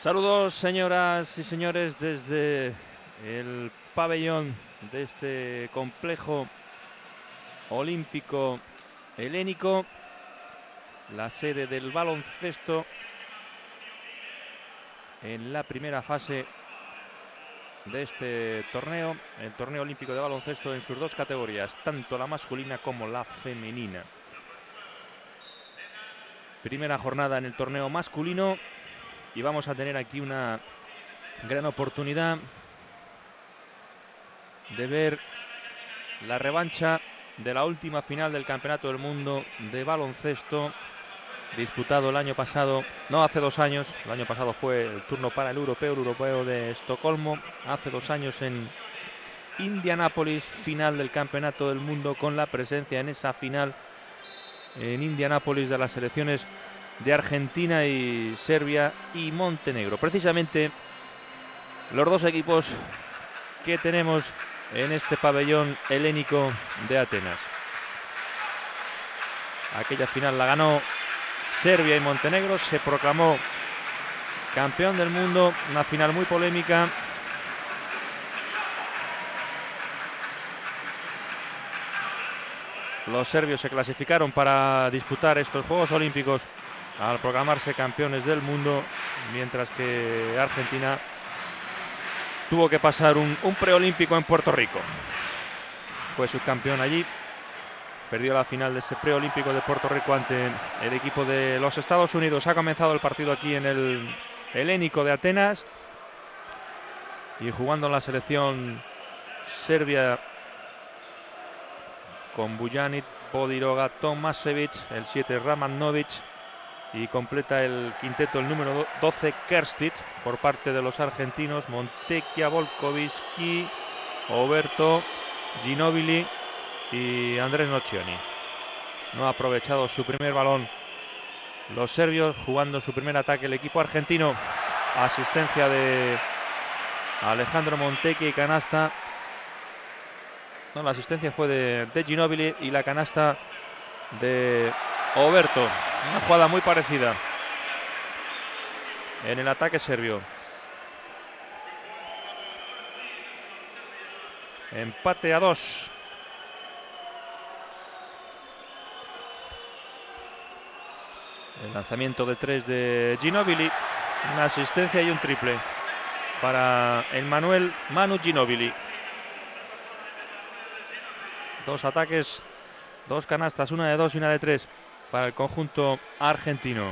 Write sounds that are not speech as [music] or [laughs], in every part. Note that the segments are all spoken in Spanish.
Saludos señoras y señores desde el pabellón de este complejo olímpico helénico, la sede del baloncesto en la primera fase de este torneo, el torneo olímpico de baloncesto en sus dos categorías, tanto la masculina como la femenina. Primera jornada en el torneo masculino y vamos a tener aquí una gran oportunidad de ver la revancha de la última final del Campeonato del Mundo de baloncesto disputado el año pasado, no hace dos años, el año pasado fue el turno para el europeo, el europeo de Estocolmo, hace dos años en Indianápolis, final del Campeonato del Mundo con la presencia en esa final en Indianápolis de las selecciones de Argentina y Serbia y Montenegro. Precisamente los dos equipos que tenemos en este pabellón helénico de Atenas. Aquella final la ganó Serbia y Montenegro, se proclamó campeón del mundo, una final muy polémica. Los serbios se clasificaron para disputar estos Juegos Olímpicos al proclamarse campeones del mundo, mientras que Argentina tuvo que pasar un, preolímpico en Puerto Rico. Fue subcampeón allí, perdió la final de ese preolímpico de Puerto Rico ante el equipo de los Estados Unidos. Ha comenzado el partido aquí en el helénico de Atenas y jugando en la selección serbia con Bujanic, Bodiroga, Tomasevic, el 7 Ramanovic, y completa el quinteto el número 12 Kerstit por parte de los argentinos Montecchia, Volkovski, Oberto, Ginobili y Andrés Nocioni. No ha aprovechado su primer balón los serbios jugando su primer ataque el equipo argentino. Asistencia de Alejandro Montecchia y canasta. No, la asistencia fue de, de Ginobili y la canasta de Oberto. Una jugada muy parecida en el ataque serbio. Empate a dos. El lanzamiento de tres de Ginobili. Una asistencia y un triple para el Manuel Manu Ginobili. Dos ataques, dos canastas, una de dos y una de tres para el conjunto argentino.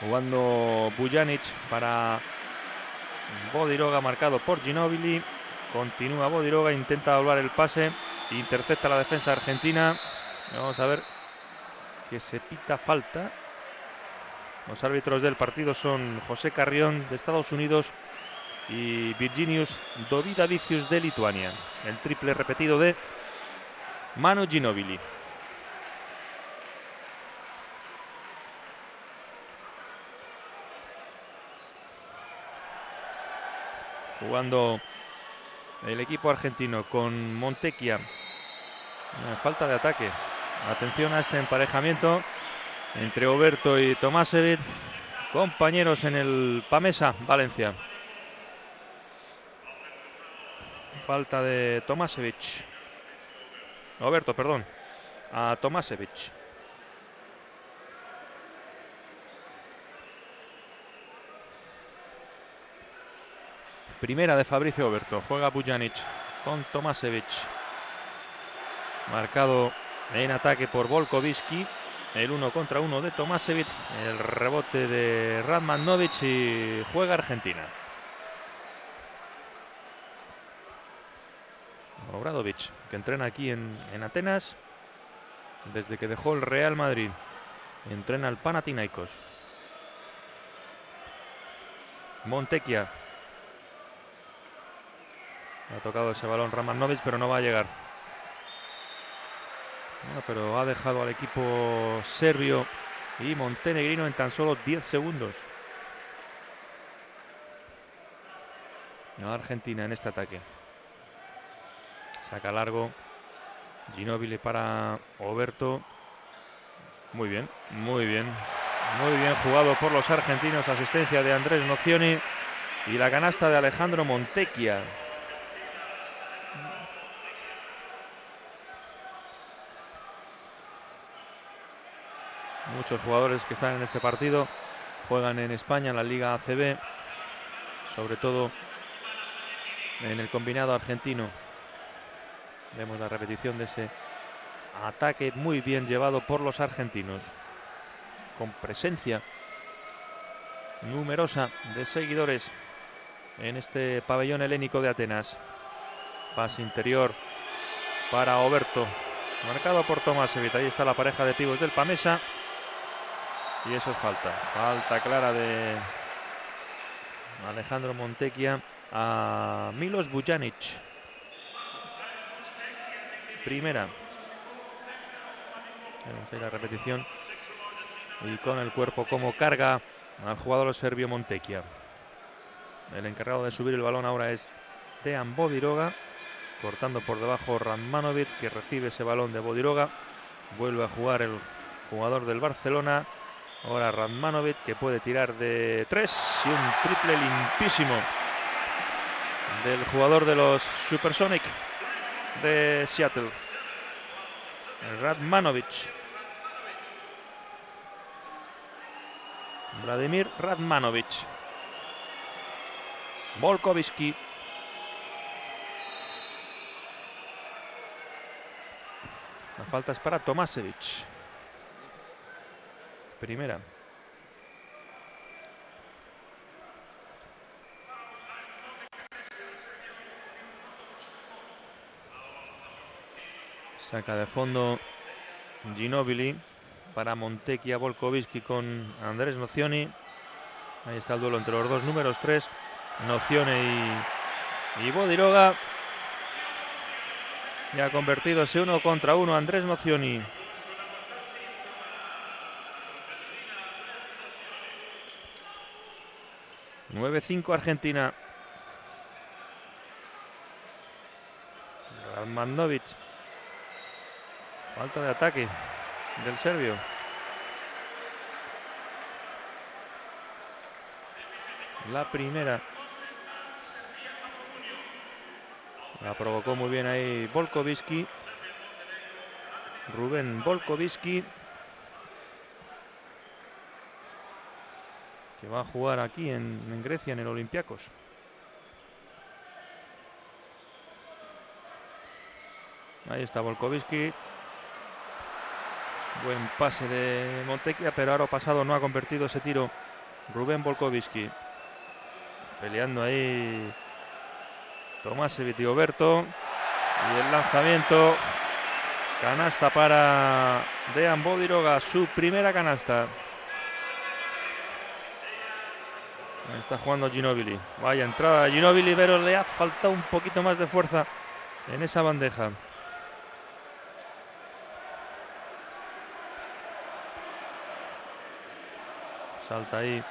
Jugando Bujanic para Bodiroga marcado por Ginobili. Continúa Bodiroga, intenta doblar el pase. Intercepta la defensa argentina. Vamos a ver que se pita falta. Los árbitros del partido son José Carrión de Estados Unidos y Virginius Dovidavicius de Lituania. El triple repetido de Manu Ginobili. Jugando el equipo argentino con Montequia. falta de ataque. Atención a este emparejamiento entre Oberto y Tomasevic. Compañeros en el Pamesa, Valencia. Falta de Tomasevic. Roberto, perdón. A Tomasevic. Primera de Fabricio Oberto. Juega Bujanic con Tomasevic. Marcado en ataque por Volkovski. El uno contra uno de Tomasevic. El rebote de Radmanovic y juega Argentina. Obradovic, que entrena aquí en, Atenas desde que dejó el Real Madrid. Entrena el Panathinaikos. Montequia. Ha tocado ese balón Ramanovic, pero no va a llegar. pero ha dejado al equipo serbio y montenegrino en tan solo 10 segundos. Argentina en este ataque. Saca largo. Ginóbili para Oberto. Muy bien, muy bien. Muy bien jugado por los argentinos. Asistencia de Andrés Nocioni y la canasta de Alejandro Montequia. Muchos jugadores que están en este partido juegan en España, en la Liga ACB, sobre todo en el combinado argentino. Vemos la repetición de ese ataque muy bien llevado por los argentinos, con presencia numerosa de seguidores en este pabellón helénico de Atenas. Pase interior para Oberto, marcado por Tomás Evita. Ahí está la pareja de pibos del Pamesa. Y eso es falta. Falta clara de Alejandro Montequia a Milos Bujanic. Primera. La repetición. Y con el cuerpo como carga al jugador serbio Montequia. El encargado de subir el balón ahora es Dean Bodiroga. Cortando por debajo Radmanovic que recibe ese balón de Bodiroga. Vuelve a jugar el jugador del Barcelona. Ahora Radmanovic que puede tirar de tres y un triple limpísimo del jugador de los Supersonic de Seattle. Radmanovic. Vladimir Radmanovic. Volkovski. La falta es para Tomasevich primera. Saca de fondo Ginobili para Montecchia Volkovski con Andrés Nocioni. Ahí está el duelo entre los dos números 3, Nocioni y, y Bodiroga. Ya convertido uno contra uno Andrés Nocioni. 9-5 Argentina. Radmanovic. Falta de ataque del serbio. La primera. La provocó muy bien ahí Volkovski. Rubén Volkovski. que va a jugar aquí en, Grecia, en el Olympiacos. Ahí está Volkovski. Buen pase de Montequia, pero ahora pasado no ha convertido ese tiro Rubén Volkovski. Peleando ahí Tomás y Oberto. Y el lanzamiento. Canasta para Dean Bodiroga, su primera canasta. está jugando Ginobili. Vaya entrada Ginobili, pero le ha faltado un poquito más de fuerza en esa bandeja. Salta ahí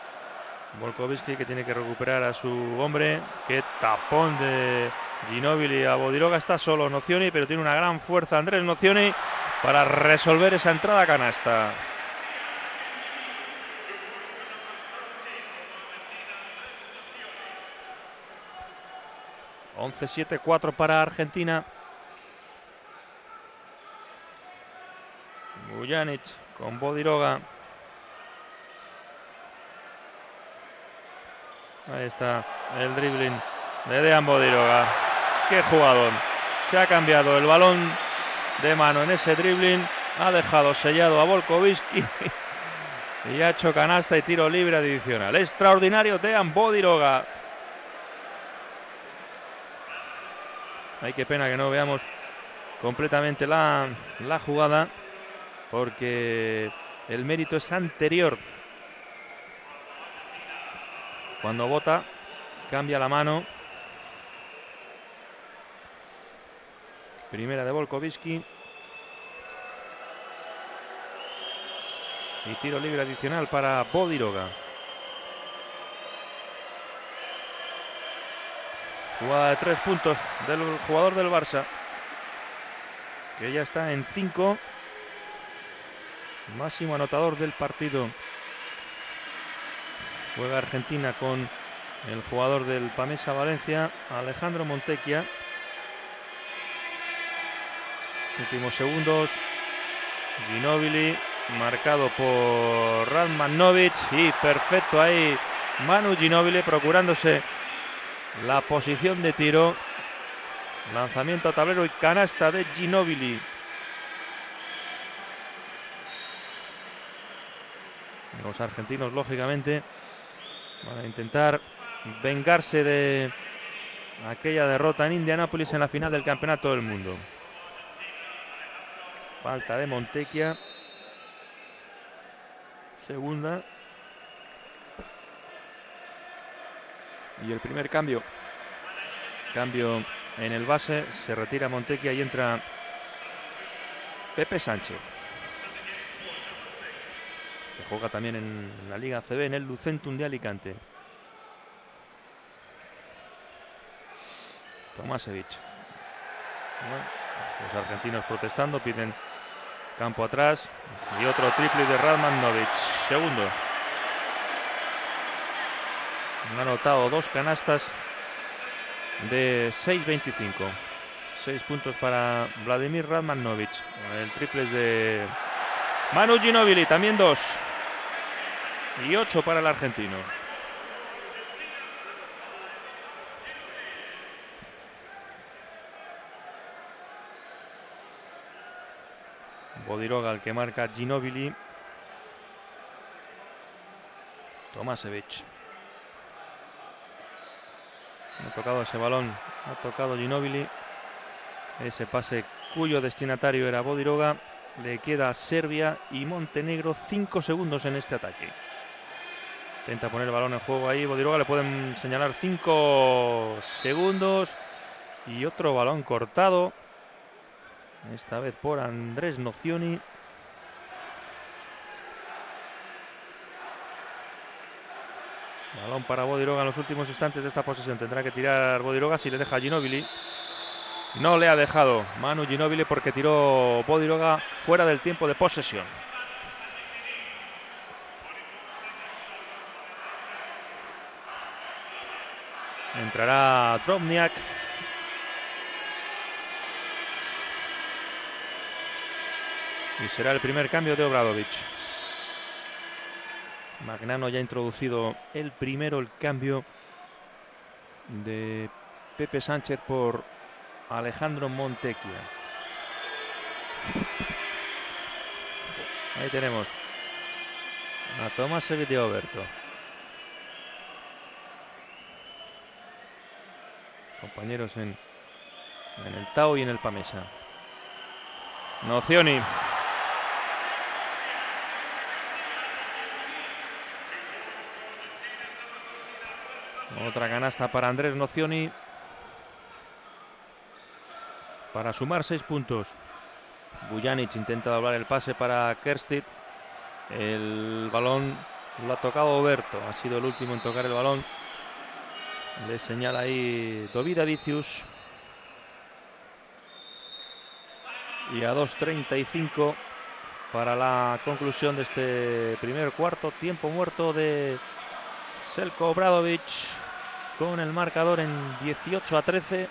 Volkovski que tiene que recuperar a su hombre. Qué tapón de Ginobili a Bodiroga. Está solo Nocioni, pero tiene una gran fuerza Andrés Nocioni para resolver esa entrada canasta. 11-7-4 para Argentina. Bujanic con Bodiroga. Ahí está el dribbling de Dean Bodiroga. Qué jugador. Se ha cambiado el balón de mano en ese dribbling. Ha dejado sellado a Volkovski. [laughs] y ha hecho canasta y tiro libre adicional. Extraordinario Dean Bodiroga. Ay, qué pena que no veamos completamente la, la jugada porque el mérito es anterior. Cuando bota, cambia la mano. Primera de Volkovski. Y tiro libre adicional para Bodiroga. Jugada de tres puntos del jugador del Barça. Que ya está en cinco. máximo anotador del partido. Juega Argentina con el jugador del Pamesa Valencia, Alejandro Montequia. Últimos segundos. Ginobili, marcado por Radmanovic. Y perfecto ahí Manu Ginobili procurándose la posición de tiro. Lanzamiento a tablero y canasta de Ginobili. Los argentinos, lógicamente, van a intentar vengarse de aquella derrota en Indianápolis en la final del Campeonato del Mundo. Falta de Montequia. Segunda. Y el primer cambio. Cambio en el base. Se retira Montequia y entra Pepe Sánchez. Juega también en la Liga CB en el Lucentum de Alicante. Tomasevich. los argentinos protestando, piden campo atrás y otro triple de Radman Novich. Segundo. Han anotado dos canastas de 6-25. Seis puntos para Vladimir Radmanovich. El triple es de Manu Ginobili, también dos. Y ocho para el argentino. Bodiroga el que marca Ginobili. Tomasevich. Ha tocado ese balón, ha tocado Ginobili. Ese pase cuyo destinatario era Bodiroga. Le queda Serbia y Montenegro 5 segundos en este ataque. Intenta poner el balón en juego ahí. Bodiroga le pueden señalar 5 segundos. Y otro balón cortado. Esta vez por Andrés Nocioni. Balón para Bodiroga en los últimos instantes de esta posesión. Tendrá que tirar Bodiroga si le deja Ginobili. No le ha dejado Manu Ginobili porque tiró Bodiroga fuera del tiempo de posesión. Entrará Drobniak. Y será el primer cambio de Obradovich. Magnano ya ha introducido el primero, el cambio de Pepe Sánchez por Alejandro Montequia. Ahí tenemos a Tomás Oberto. Compañeros en, en el Tao y en el Pamesa. Nocioni. Otra canasta para Andrés Nocioni. Para sumar seis puntos. Bujanic intenta doblar el pase para Kerstit. El balón lo ha tocado Oberto. Ha sido el último en tocar el balón. Le señala ahí Dovida Vicius. Y a 2.35 para la conclusión de este primer cuarto. Tiempo muerto de Selko Obradovic con el marcador en 18 a 13.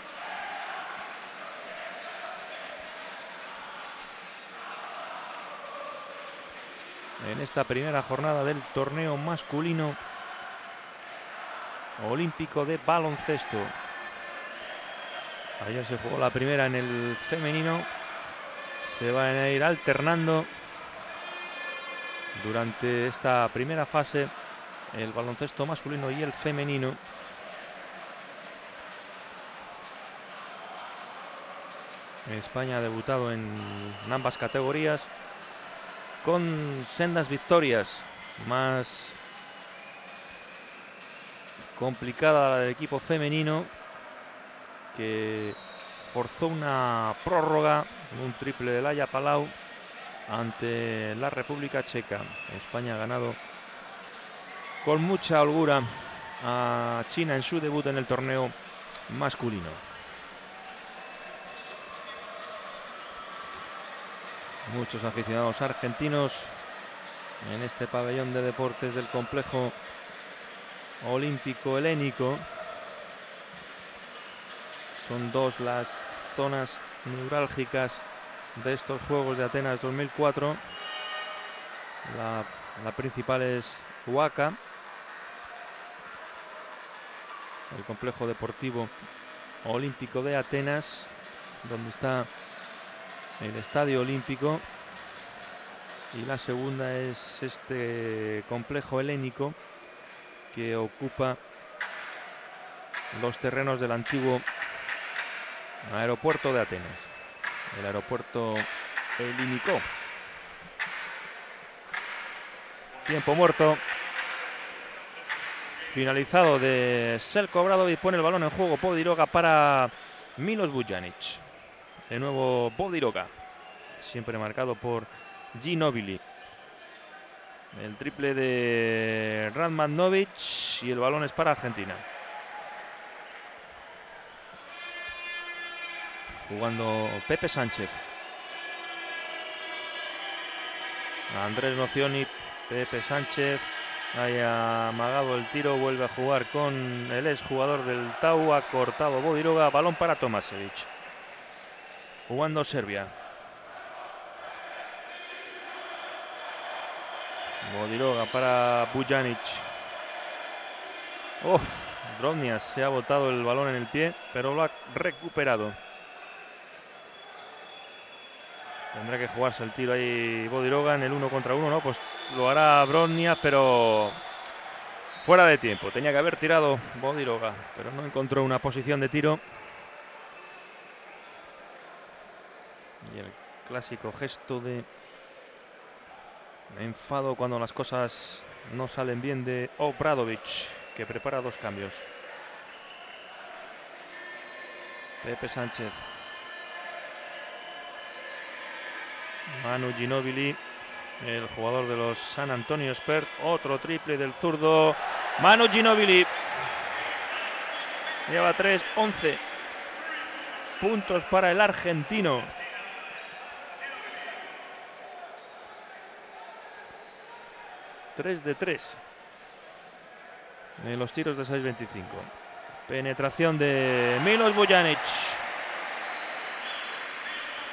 En esta primera jornada del torneo masculino olímpico de baloncesto. Ayer se jugó la primera en el femenino. Se van a ir alternando durante esta primera fase el baloncesto masculino y el femenino. España ha debutado en ambas categorías con sendas victorias más complicada la del equipo femenino que forzó una prórroga un triple de Laia Palau ante la República Checa. España ha ganado con mucha holgura a China en su debut en el torneo masculino. Muchos aficionados argentinos en este pabellón de deportes del complejo olímpico helénico. Son dos las zonas neurálgicas de estos Juegos de Atenas 2004. La, la principal es Huaca, el complejo deportivo olímpico de Atenas, donde está el estadio olímpico. Y la segunda es este complejo helénico que ocupa los terrenos del antiguo aeropuerto de Atenas, el aeropuerto helénico. Tiempo muerto. Finalizado de Selko Obradovic, pone el balón en juego Podiroga para Milos Bujanic. De nuevo Podiroga, siempre marcado por Ginobili. El triple de Radmanovic y el balón es para Argentina. Jugando Pepe Sánchez. Andrés Nocioni, Pepe Sánchez. Haya amagado el tiro, vuelve a jugar con el ex jugador del Tau, ha cortado Bodiroga, balón para Tomasevic. Jugando Serbia. Bodiroga para Bujanic. Uf, se ha botado el balón en el pie, pero lo ha recuperado. Tendrá que jugarse el tiro ahí Bodiroga en el uno contra uno, ¿no? Pues lo hará Bronias, pero fuera de tiempo. Tenía que haber tirado Bodiroga, pero no encontró una posición de tiro. Y el clásico gesto de enfado cuando las cosas no salen bien de Obradovic, que prepara dos cambios. Pepe Sánchez. Manu Ginobili, el jugador de los San Antonio Spurs. Otro triple del zurdo. Manu Ginobili. Lleva 3, 11 puntos para el argentino. 3 de 3 en los tiros de 6.25. Penetración de Milos Bujanic.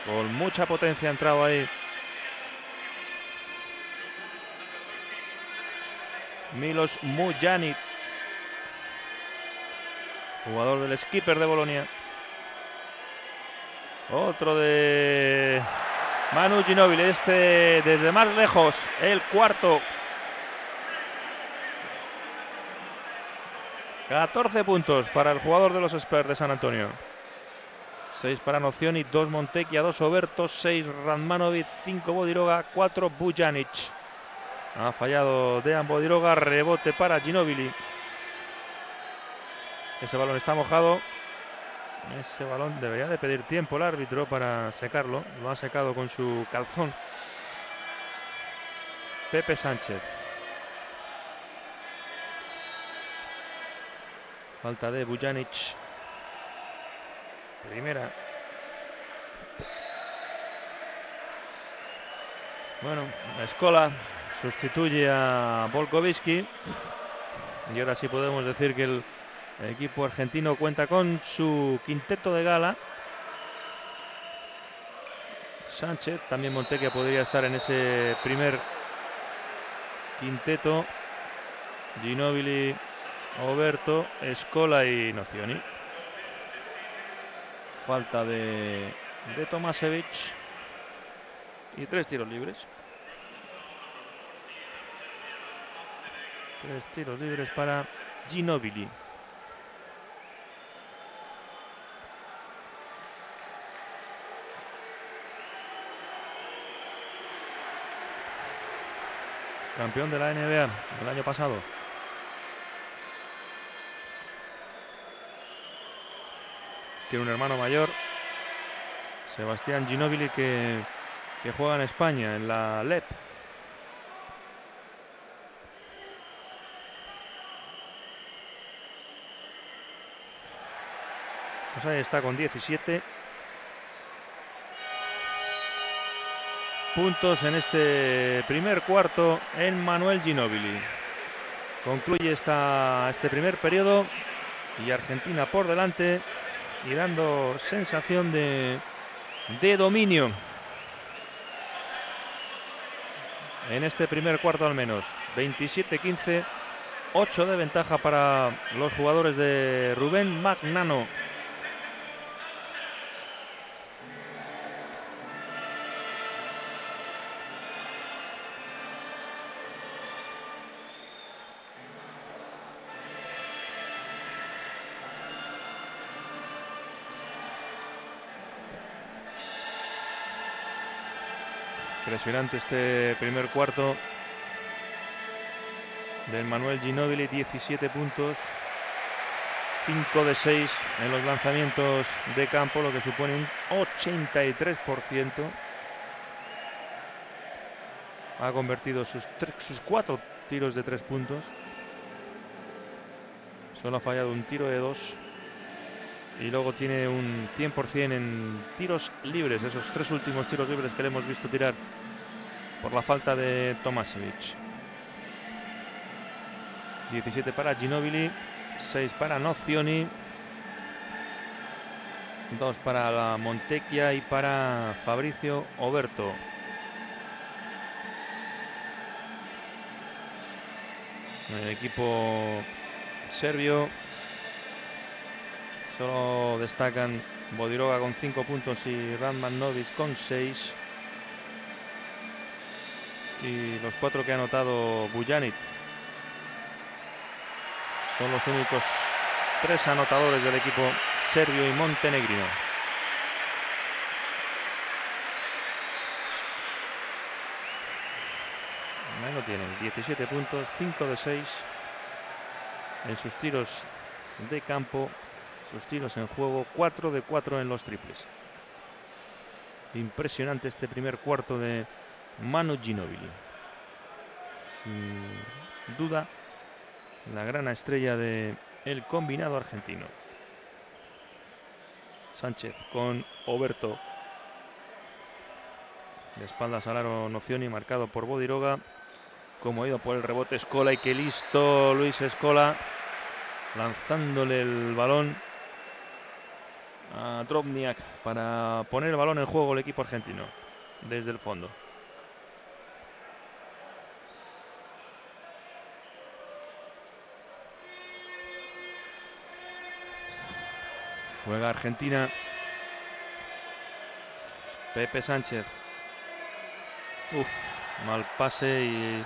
Con mucha potencia ha entrado ahí. Milos Mujanic. Jugador del skipper de Bolonia. Otro de Manu Ginóbili. Este desde más lejos. El cuarto 14 puntos para el jugador de los Spurs de San Antonio. 6 para Nocioni, 2 Montequia, 2 Oberto, 6 Radmanovic, 5 Bodiroga, 4 Bujanic. Ha fallado Dean Bodiroga, rebote para Ginobili. Ese balón está mojado. Ese balón debería de pedir tiempo el árbitro para secarlo. Lo ha secado con su calzón. Pepe Sánchez. Falta de Bujanic. Primera. Bueno, la Escola sustituye a Volkovitsky. Y ahora sí podemos decir que el equipo argentino cuenta con su quinteto de gala. Sánchez, también Montequia podría estar en ese primer quinteto. Ginobili, Oberto, Escola y Nocioni. Falta de, de Tomasevich. Y tres tiros libres. Tres tiros libres para Ginobili. Campeón de la NBA el año pasado. Tiene un hermano mayor, Sebastián Ginobili, que, que juega en España, en la LEP. Pues ahí está con 17. puntos en este primer cuarto en Manuel Ginóbili. Concluye esta, este primer periodo y Argentina por delante y dando sensación de, de dominio en este primer cuarto al menos. 27-15, 8 de ventaja para los jugadores de Rubén Magnano. Impresionante este primer cuarto del Manuel Ginóbili, 17 puntos, 5 de 6 en los lanzamientos de campo, lo que supone un 83%. Ha convertido sus, sus cuatro tiros de tres puntos. Solo ha fallado un tiro de dos. Y luego tiene un 100% en tiros libres, esos tres últimos tiros libres que le hemos visto tirar por la falta de Tomasevich. 17 para Ginobili, 6 para Nozioni, 2 para la Montecchia y para Fabricio Oberto. El equipo serbio solo destacan Bodiroga con 5 puntos y Radman Novic con 6 y los cuatro que ha anotado Bujanic son los únicos tres anotadores del equipo serbio y montenegrino. Ahí lo tienen, 17 puntos, 5 de 6 en sus tiros de campo, sus tiros en juego, 4 de 4 en los triples. Impresionante este primer cuarto de Manu Ginobili. Sin duda, la gran estrella de el combinado argentino. Sánchez con Oberto. De espaldas al aro Nocioni, marcado por Bodiroga. Como ido por el rebote Escola y qué listo Luis Escola. Lanzándole el balón a Drobniak para poner el balón en juego el equipo argentino desde el fondo. Juega Argentina. Pepe Sánchez. Uf, mal pase y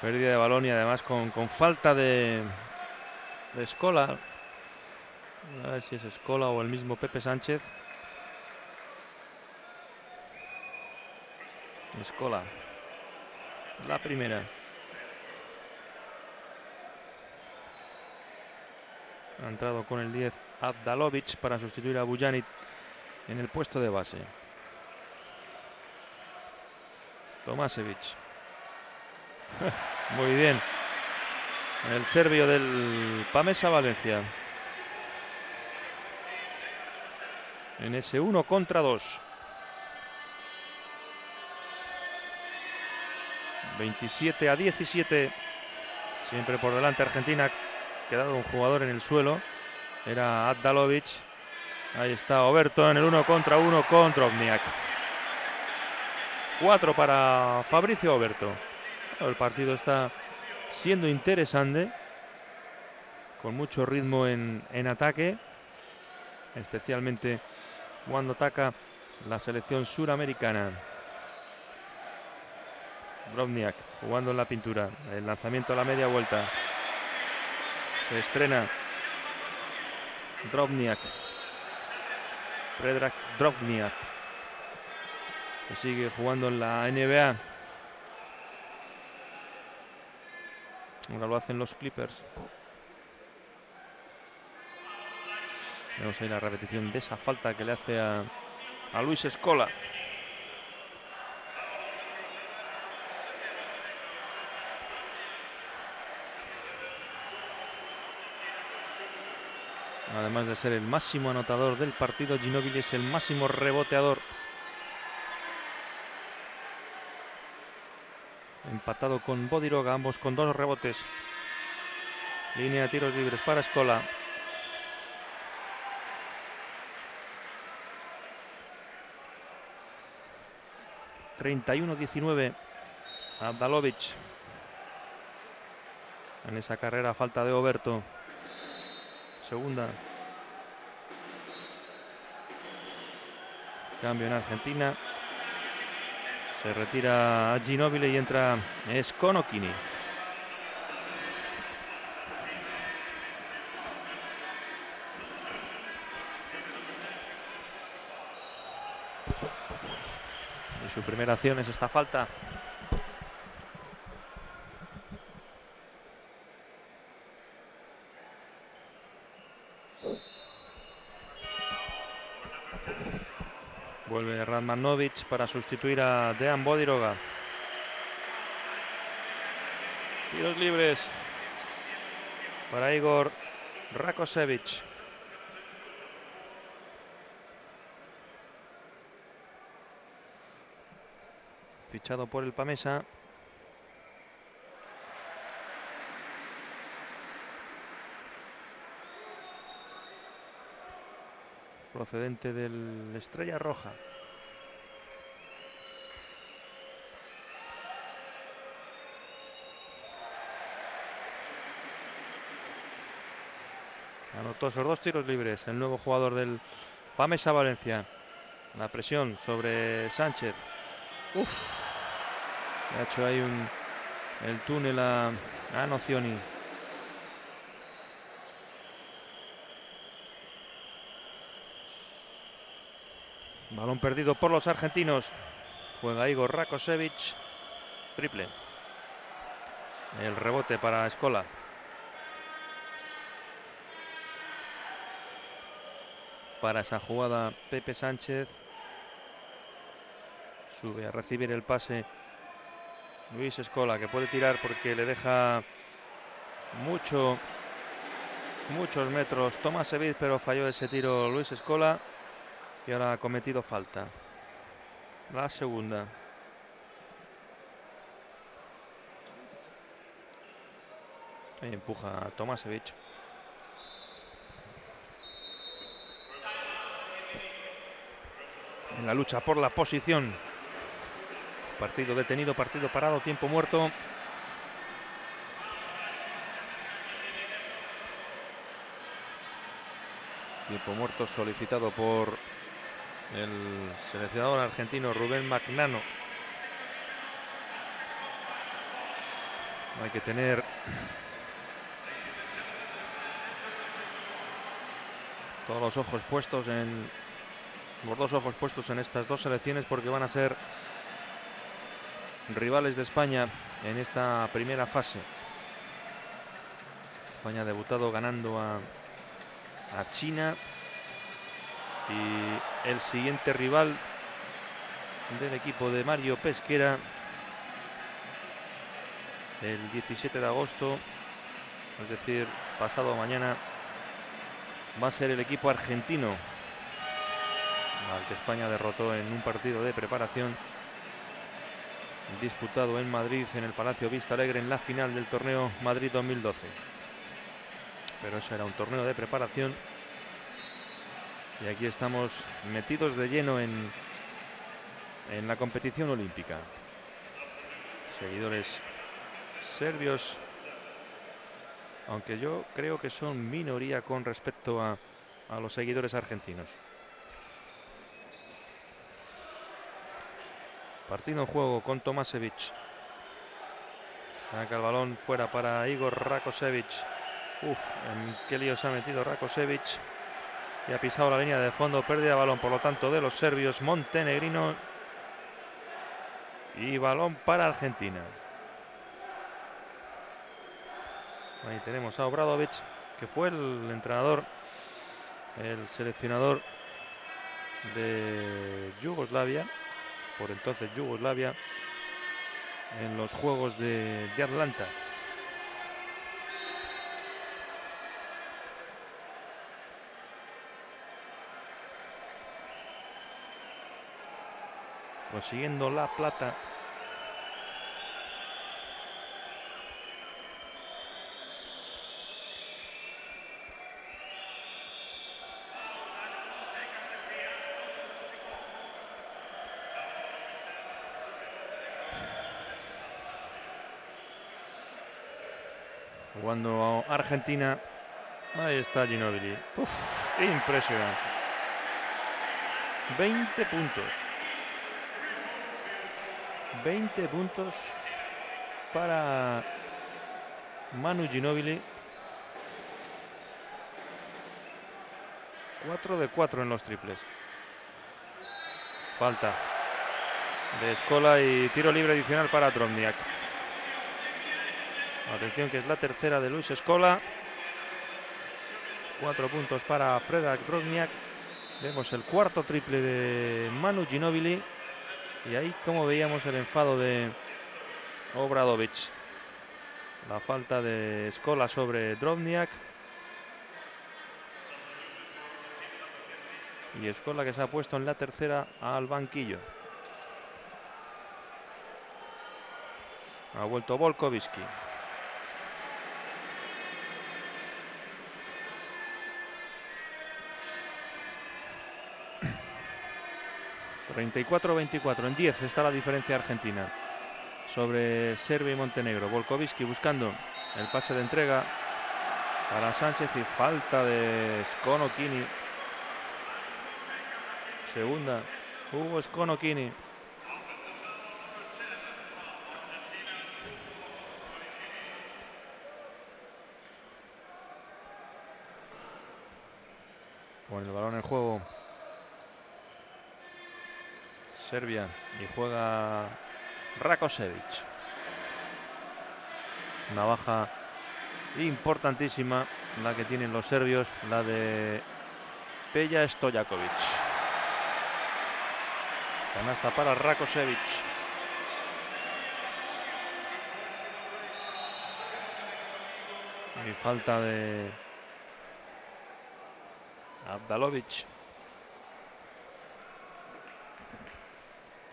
pérdida de balón y además con, falta de, de Escola. A ver si es Escola o el mismo Pepe Sánchez. Escola. La primera. Ha entrado con el 10 Abdalovic para sustituir a Bujanic en el puesto de base. Tomasevich. [laughs] Muy bien. El serbio del Pamesa Valencia. En ese 1 contra 2. 27 a 17. Siempre por delante Argentina. Quedado un jugador en el suelo era Adalovic. Ahí está Oberto en el uno contra uno con Drobniak. Cuatro para Fabricio Oberto. El partido está siendo interesante, con mucho ritmo en, ataque, especialmente cuando ataca la selección suramericana. Drobniak jugando en la pintura, el lanzamiento a la media vuelta. Se estrena Drobniak. Predrag Drobniak. Que sigue jugando en la NBA. Ahora lo hacen los Clippers. Vemos ahí la repetición de esa falta que le hace a, a Luis Escola. Además de ser el máximo anotador del partido, Ginóbili es el máximo reboteador. empatado con Bodiroga, ambos con dos rebotes. Línea de tiros libres para Escola. ...31-19... Abdalovic... ...en esa carrera falta de Oberto... ...segunda... ...cambio en Argentina... Se retira Ginóbili y entra Sconocchini. Y su primera acción es esta falta. Radmanovic para sustituir a Dean Bodiroga. Tiros libres para Igor Rakosevic. Fichado por el Pamesa. procedente del Estrella Roja. Anotó esos dos tiros libres el nuevo jugador del Pamesa Valencia. La presión sobre Sánchez. Uf. ha hecho ahí un, el túnel a, a Nocioni. Balón perdido por los argentinos. Juega Igor Rakosevic. Triple. El rebote para Escola. Para esa jugada Pepe Sánchez. Sube a recibir el pase Luis Escola, que puede tirar porque le deja mucho, muchos metros Tomás Evid, pero falló ese tiro Luis Escola. Y ahora ha cometido falta. La segunda. Empuja a Tomasevich. En la lucha por la posición. Partido detenido, partido parado, tiempo muerto. Tiempo muerto solicitado por el seleccionador argentino Rubén Magnano. Hay que tener todos los ojos puestos en los dos ojos puestos en estas dos selecciones porque van a ser rivales de España en esta primera fase. España ha debutado ganando a, a China y el siguiente rival del equipo de Mario Pesquera el 17 de agosto, es decir, pasado mañana, va a ser el equipo argentino al que España derrotó en un partido de preparación disputado en Madrid en el Palacio Vista Alegre en la final del torneo Madrid 2012. Pero eso era un torneo de preparación y aquí estamos metidos de lleno en, en la competición olímpica. Seguidores serbios, aunque yo creo que son minoría con respecto a, a los seguidores argentinos. Partido en juego con Tomasevich. Saca el balón fuera para Igor Rakosevich. Uf, en qué lío se ha metido Rakosevich y ha pisado la línea de fondo, pérdida de balón por lo tanto de los serbios montenegrinos y balón para Argentina. Ahí tenemos a Obradovic, que fue el entrenador, el seleccionador de Yugoslavia, por entonces Yugoslavia, en los Juegos de, Atlanta. consiguiendo la plata Jugando a Argentina. Ahí está Ginobili. Uf, impresionante. 20 puntos. 20 puntos para Manu Ginobili. 4 de 4 en los triples. Falta de Escola y tiro libre adicional para Drobniak. Atención que es la tercera de Luis Escola. Cuatro puntos para Predrag Drobniak. Vemos el cuarto triple de Manu Ginobili. Y ahí como veíamos el enfado de Obradovic. La falta de Escola sobre Drobniak. Y Escola que se ha puesto en la tercera al banquillo. Ha vuelto Volkovski. ...34-24... en 10 está la diferencia argentina... ...sobre Serbia y Montenegro... Volkovski buscando el pase de entrega... ...para Sánchez y falta de Skonokini... ...segunda... Hugo Skonokini... Con el balón en juego. Serbia y juega Rakosevic. Una baja importantísima la que tienen los serbios, la de Peja Stojakovic. Canasta para Rakosevic. Y falta de Abdalovic.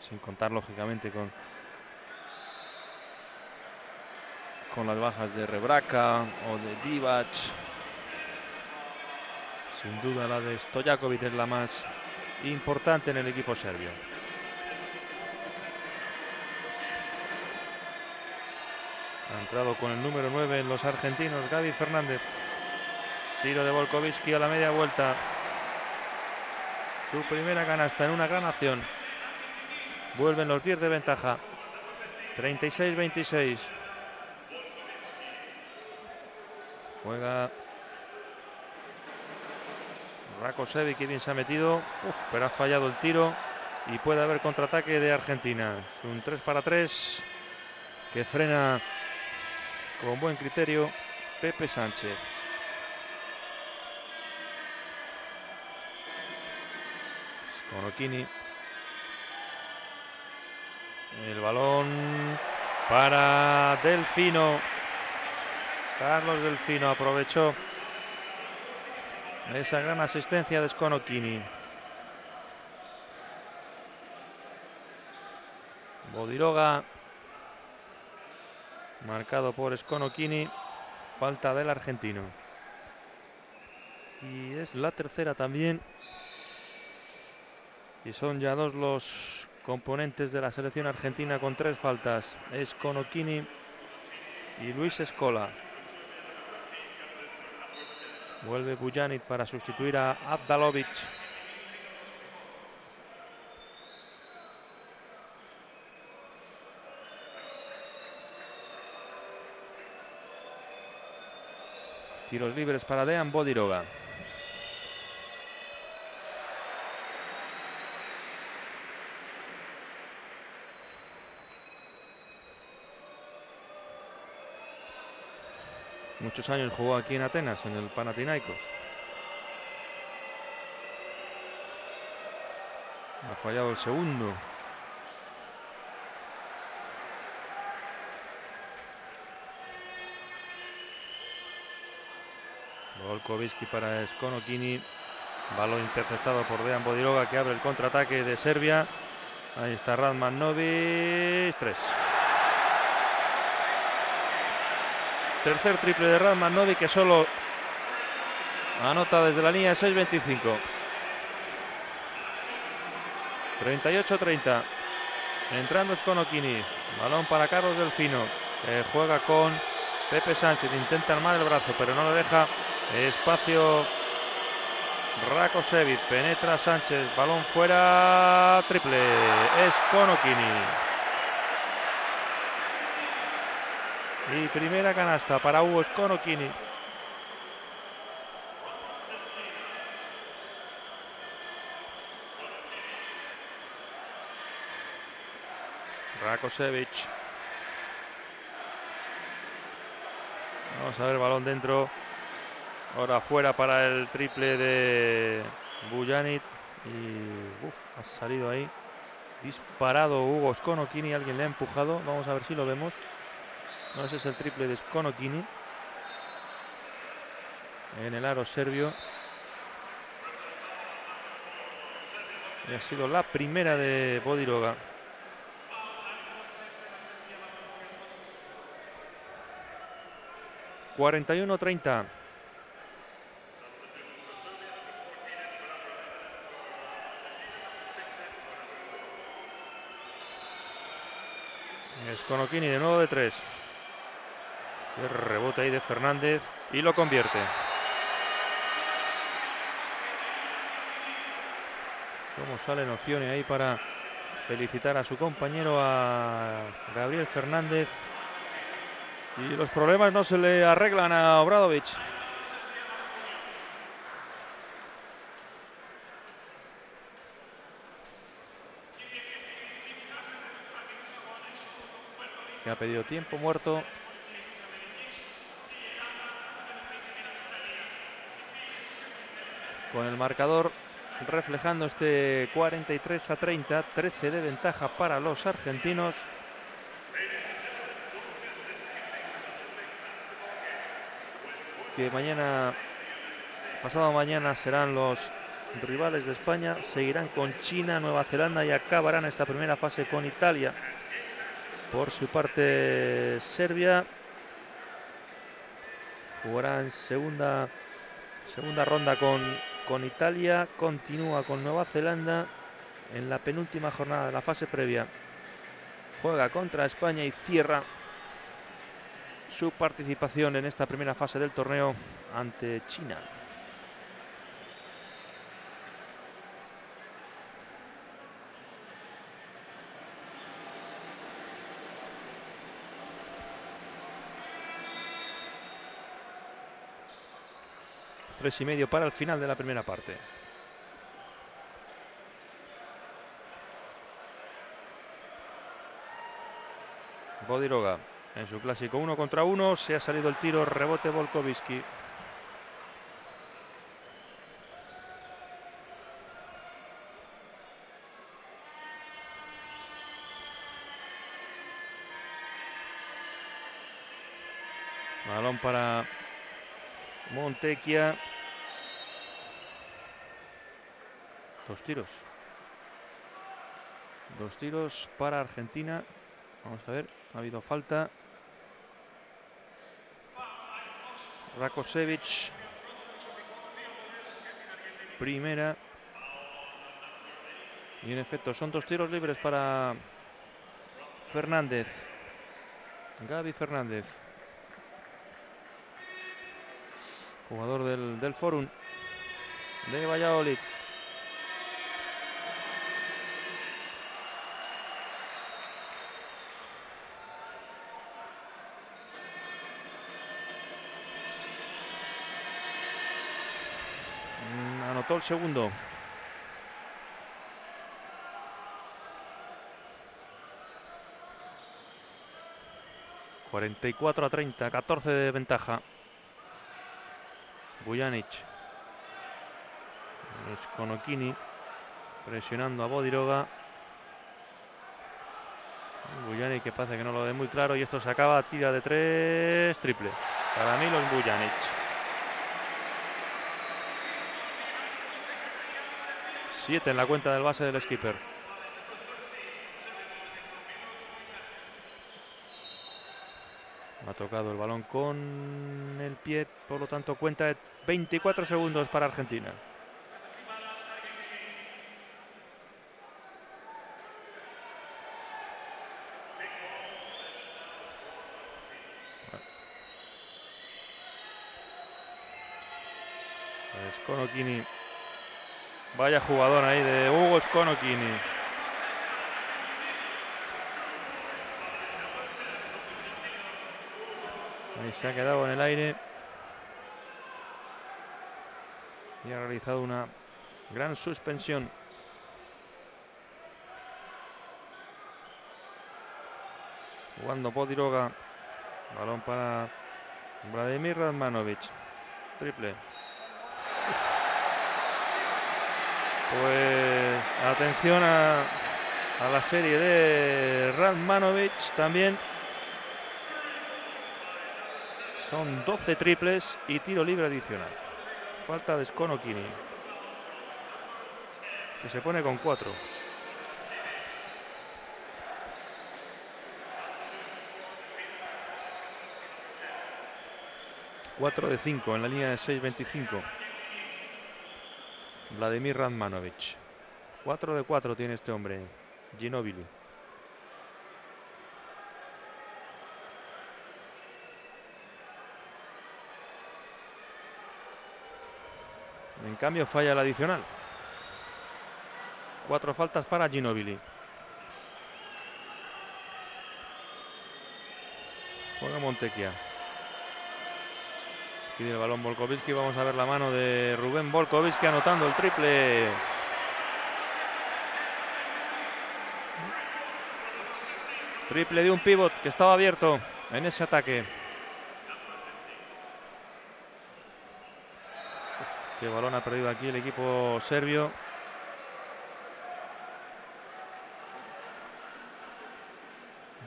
Sin contar lógicamente con con las bajas de Rebraca o de Divac. Sin duda la de Stojakovic es la más importante en el equipo serbio. Ha entrado con el número 9 en los argentinos Gaby Fernández. Tiro de Volkovski a la media vuelta. Su primera canasta en una gran acción. Vuelven los 10 de ventaja. 36-26. Juega Rakosevic, que bien se ha metido. pero ha fallado el tiro. Y puede haber contraataque de Argentina. Es un 3 para 3 que frena con buen criterio Pepe Sánchez. Monokini. El balón para Delfino. Carlos Delfino aprovechó esa gran asistencia de Sconocchini. Bodiroga. Marcado por Sconocchini. Falta del argentino. Y es la tercera también y son ya dos los componentes de la selección argentina con tres faltas. Es Conokini y Luis Escola. Vuelve Bujanic para sustituir a Abdalovic. Tiros libres para Dean Bodiroga. Muchos años jugó aquí en Atenas, en el Panathinaikos. Ha fallado el segundo. Volkovski para Skonokini. Balón interceptado por Dejan Bodiroga que abre el contraataque de Serbia. Ahí está Radman Novic. Tres. Tercer triple de Radman Novi que solo anota desde la línea 6-25. 38-30. Entrando Sconocchini. Balón para Carlos Delfino. Juega con Pepe Sánchez intenta armar el brazo, pero no le deja espacio Rakosevic. Penetra Sánchez, balón fuera, triple. Es Konokini. Y primera canasta para Hugo Skonokini. Rakosevic. Vamos a ver balón dentro. Ahora fuera para el triple de Bujanit. Y ha salido ahí. Disparado Hugo Skonokini. Alguien le ha empujado. Vamos a ver si lo vemos. No, ese es el triple de Skonokini. En el aro serbio. Y ha sido la primera de Bodiroga. 41-30. Esconokini de nuevo de tres. Qué rebote ahí de Fernández y lo convierte. Cómo sale Nocione ahí para felicitar a su compañero, a Gabriel Fernández. Y los problemas no se le arreglan a Obradovic. Que ha pedido tiempo muerto. Con el marcador reflejando este 43 a 30, 13 de ventaja para los argentinos. que mañana, pasado mañana serán los rivales de España, seguirán con China, Nueva Zelanda y acabarán esta primera fase con Italia. Por su parte, Serbia jugará en segunda, segunda ronda con, con Italia, continúa con Nueva Zelanda en la penúltima jornada de la fase previa. Juega contra España y cierra su participación en esta primera fase del torneo ante China. Tres y medio para el final de la primera parte. Bodiroga en su clásico uno contra uno. Se ha salido el tiro, rebote Volkovitsky. Balón para Montequia. Dos tiros. Dos tiros para Argentina. Vamos a ver, ha habido falta. Rakosevic. Primera. Y en efecto, son dos tiros libres para Fernández. Gaby Fernández. Jugador del, del Forum de Valladolid. El segundo. ...44 a 30, 14 de ventaja. Bujanic. Skonokini presionando a Bodiroga. Bujanic que pasa que no lo ve muy claro y esto se acaba, tira de tres, triple. Para mí los Bujanic. Siete en la cuenta del base del skipper. Ha tocado el balón con el pie, por lo tanto cuenta 24 segundos para Argentina. Conokini Vaya jugador ahí de Hugo Sconokini. Ahí se ha quedado en el aire. Y ha realizado una gran suspensión. Jugando Podiroga. Balón para Vladimir Radmanovic. Triple. Pues atención a, a la serie de Radmanovic también. Son 12 triples y tiro libre adicional. Falta de Sconokini. Que se pone con 4. 4 de 5 en la línea de 6.25. Vladimir Radmanovic. 4 de 4 tiene este hombre, Ginobili. En cambio falla el adicional. Cuatro faltas para Ginobili. Juega Montequia. Pide el balón Volkovitsky. Vamos a ver la mano de Rubén Volkovitsky anotando el triple. Triple de un pivot que estaba abierto en ese ataque. qué balón ha perdido aquí el equipo serbio.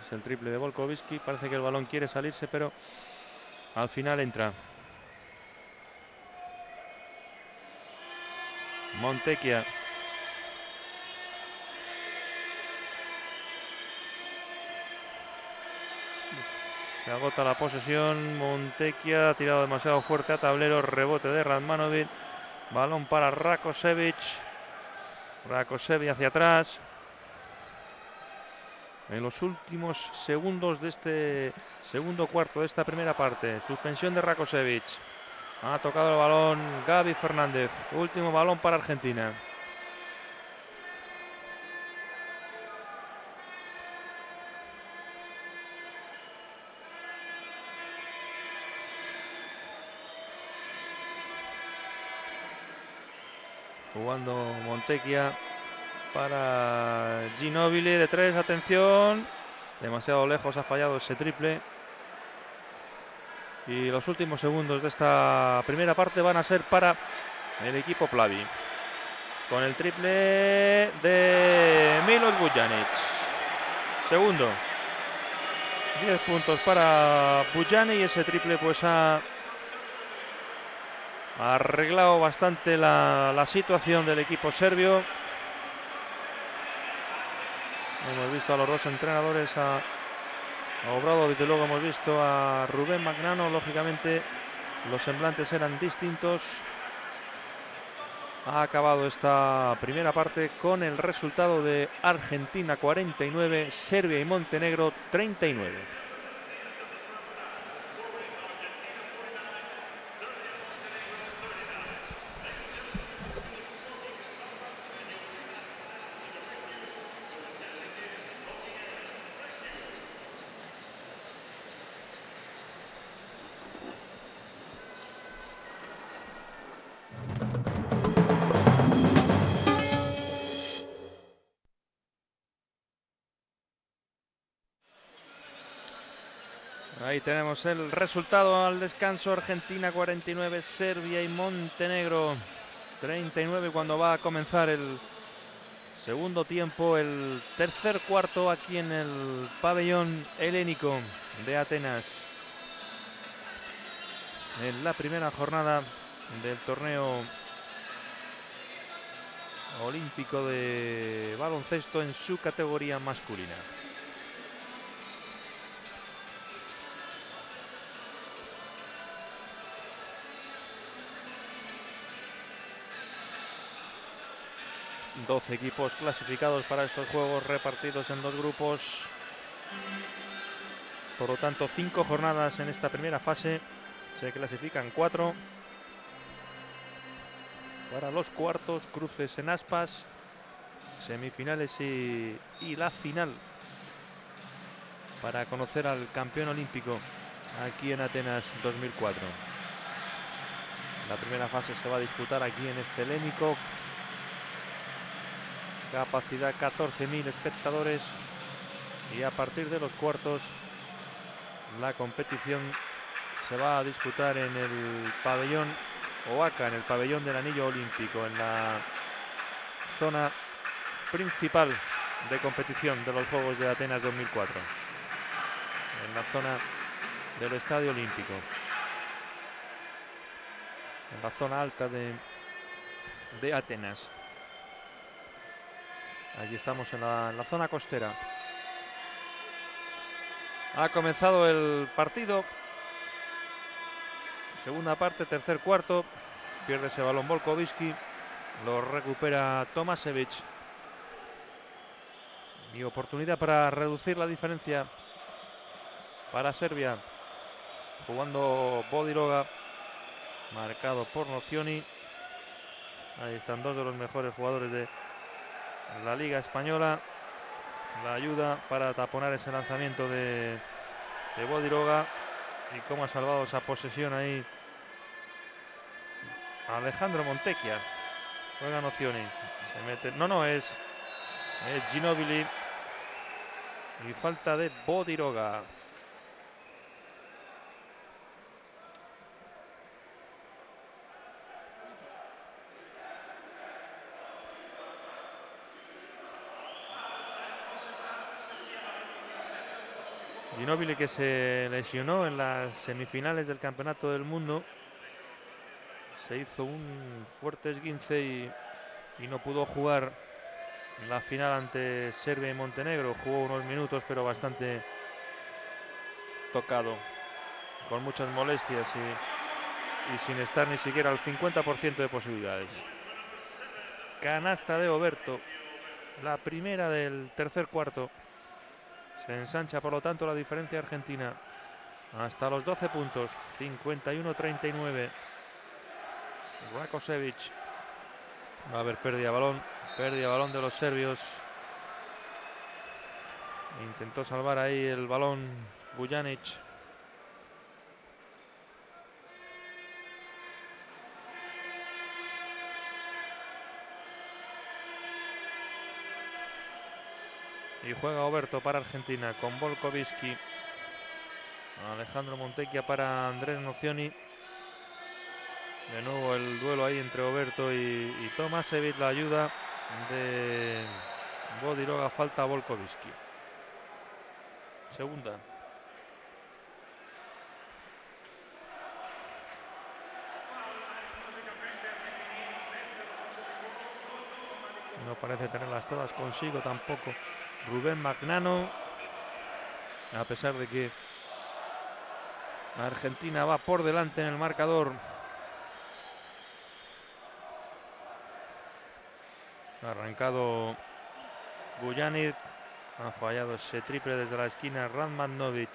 Es el triple de Volkovitsky. Parece que el balón quiere salirse, pero al final entra. Montequia. Se agota la posesión. Montequia ha tirado demasiado fuerte a tablero. Rebote de Radmanovic. Balón para Rakosevic. Rakosevic hacia atrás. En los últimos segundos de este segundo cuarto de esta primera parte. Suspensión de Rakosevic. Ha tocado el balón Gaby Fernández. Último balón para Argentina. Jugando Montequia para Ginobili de tres. Atención. Demasiado lejos ha fallado ese triple. Y los últimos segundos de esta primera parte van a ser para el equipo Plavi. Con el triple de Milos Bujanic. Segundo. 10 puntos para Bujanic y ese triple pues ha arreglado bastante la, la situación del equipo serbio. Hemos visto a los dos entrenadores a Obrado, desde luego hemos visto a Rubén Magnano, lógicamente los semblantes eran distintos. Ha acabado esta primera parte con el resultado de Argentina 49, Serbia y Montenegro 39. Ahí tenemos el resultado al descanso. Argentina 49, Serbia y Montenegro 39 cuando va a comenzar el segundo tiempo, el tercer cuarto aquí en el pabellón helénico de Atenas. En la primera jornada del torneo olímpico de baloncesto en su categoría masculina. 12 equipos clasificados para estos juegos repartidos en dos grupos. Por lo tanto, cinco jornadas en esta primera fase. Se clasifican cuatro. para los cuartos, cruces en aspas, semifinales y, la final para conocer al campeón olímpico aquí en Atenas 2004. La primera fase se va a disputar aquí en este helénico. Capacidad 14.000 espectadores. Y a partir de los cuartos la competición se va a disputar en el pabellón Oaca, en el pabellón del anillo olímpico, en la zona principal de competición de los Juegos de Atenas 2004, en la zona del Estadio Olímpico, en la zona alta de, de Atenas. Allí estamos en la, zona costera. Ha comenzado el partido. Segunda parte, tercer cuarto. Pierde ese balón Volkovski. Lo recupera Tomasevich. Y oportunidad para reducir la diferencia para Serbia. Jugando Bodiroga. Marcado por Nocioni. Ahí están dos de los mejores jugadores de la Liga Española. La ayuda para taponar ese lanzamiento de, de Bodiroga. Y cómo ha salvado esa posesión ahí Alejandro Montequia. Juega Nocioni. Se mete. No, no, es, es Ginobili. Y falta de Bodiroga. Ginóbili que se lesionó en las semifinales del Campeonato del Mundo. Se hizo un fuerte esguince y, no pudo jugar la final ante Serbia y Montenegro. Jugó unos minutos, pero bastante tocado, con muchas molestias y, y sin estar ni siquiera al 50% de posibilidades. Canasta de Oberto, la primera del tercer cuarto. Se ensancha por lo tanto la diferencia argentina hasta los 12 puntos, 51-39. Rakosevic. Va a haber pérdida balón, pérdida balón de los serbios. Intentó salvar ahí el balón Bujanic. Y juega Oberto para Argentina con Volkovski. Alejandro Montequia para Andrés Nocioni. De nuevo el duelo ahí entre Oberto y, y Tomasevich. La ayuda de Bodiroga. Falta Volkovski. Segunda. No parece tenerlas todas consigo tampoco. Rubén Magnano, a pesar de que Argentina va por delante en el marcador. Arrancado Bujanit, ha fallado ese triple desde la esquina Radmanovic.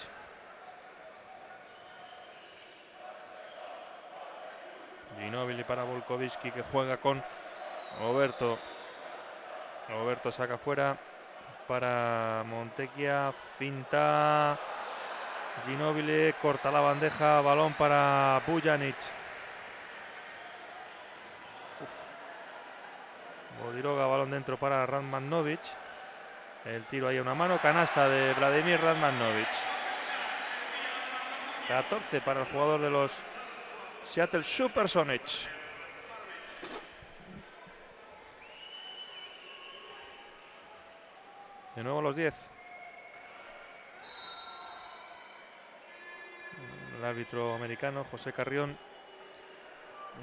Ginobili para Volkovski que juega con Roberto. Roberto saca fuera para Montequia, finta Ginobili, corta la bandeja, balón para Bujanic. Bodiroga, balón dentro para Radmanovic. El tiro ahí a una mano, canasta de Vladimir Radmanovic. 14 para el jugador de los Seattle Supersonics. De nuevo los 10. El árbitro americano, José Carrión,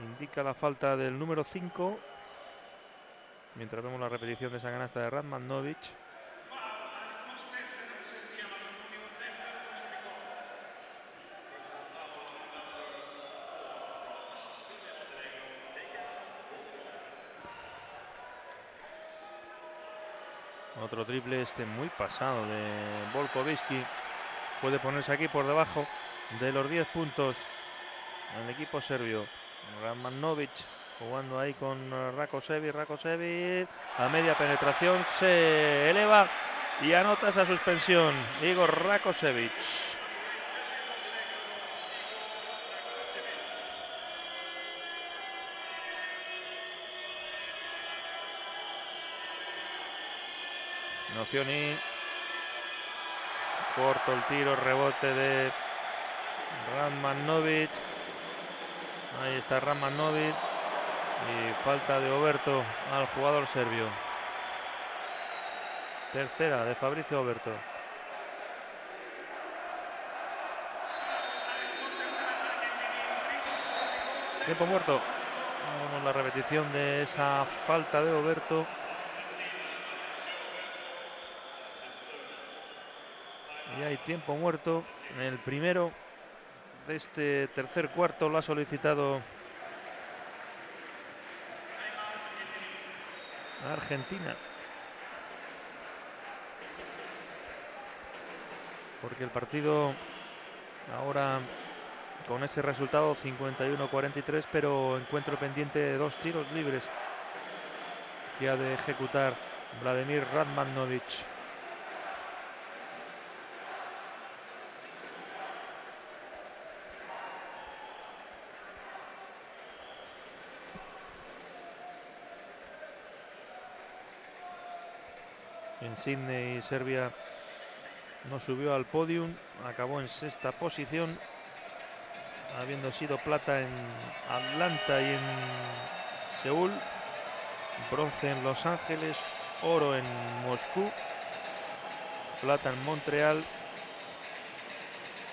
indica la falta del número 5. Mientras vemos la repetición de esa canasta de Radmanovic. Otro triple este muy pasado de Volkovski. Puede ponerse aquí por debajo de los 10 puntos el equipo serbio. Radmanovic Jugando ahí con Rakosevic, Rakosevic. A media penetración se eleva y anota esa suspensión. Igor Rakosevic. Nocioni. Corto el tiro, rebote de Radmanovic. Ahí está Radmanovic. Y falta de Oberto al jugador serbio. Tercera de Fabricio Oberto. Tiempo muerto. Vamos la repetición de esa falta de Oberto. Y hay tiempo muerto. En el primero de este tercer cuarto lo ha solicitado Argentina. Porque el partido ahora con ese resultado 51-43, pero encuentro pendiente de dos tiros libres que ha de ejecutar Vladimir Radmanovic. En Sydney, Serbia no subió al podium, acabó en sexta posición, habiendo sido plata en Atlanta y en Seúl, bronce en Los Ángeles, oro en Moscú, plata en Montreal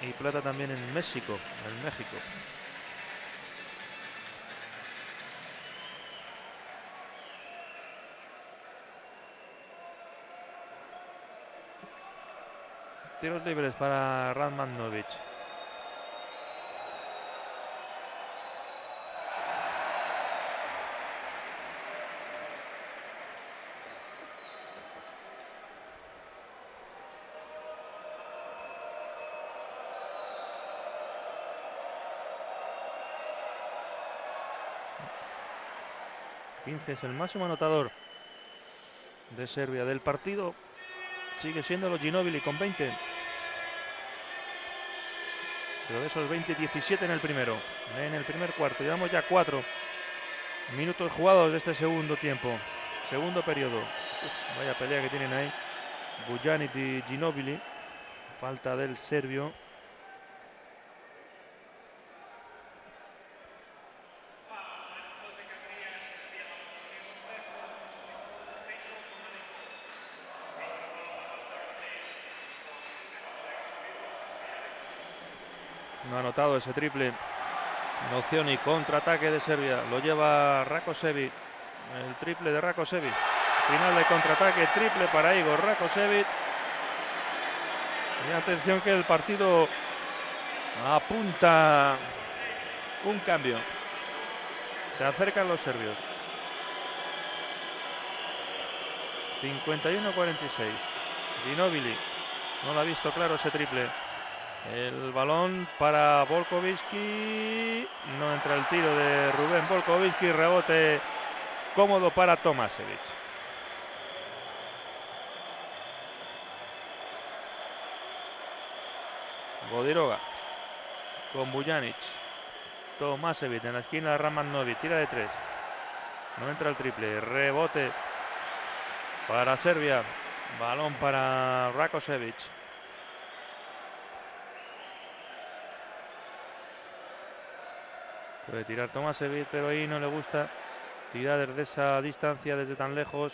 y plata también en México, en México. Tiros libres para Radmanovic. es el máximo anotador de Serbia del partido. Sigue siendo los Ginobili con 20. Pero de esos 20, 17 en el primero. En el primer cuarto. Llevamos ya cuatro minutos jugados de este segundo tiempo. Segundo periodo. vaya pelea que tienen ahí. Bujanic y Ginobili. Falta del serbio. Ha anotado ese triple. Noción y contraataque de Serbia. Lo lleva Rakosevic. El triple de Rakosevic. Final de contraataque, triple para Igor Rakosevic. Y atención que el partido apunta un cambio. Se acercan los serbios. 51-46. Ginobili. No lo ha visto claro ese triple. El balón para Volkovitsky. No entra el tiro de Rubén Volkovitsky. Rebote cómodo para Tomasevic. Bodiroga con Bujanic. Tomasevic en la esquina de Ramanovic. Tira de tres. No entra el triple. Rebote para Serbia. Balón para Rakosevic. Puede tirar Tomasevic, pero ahí no le gusta tirar desde esa distancia, desde tan lejos.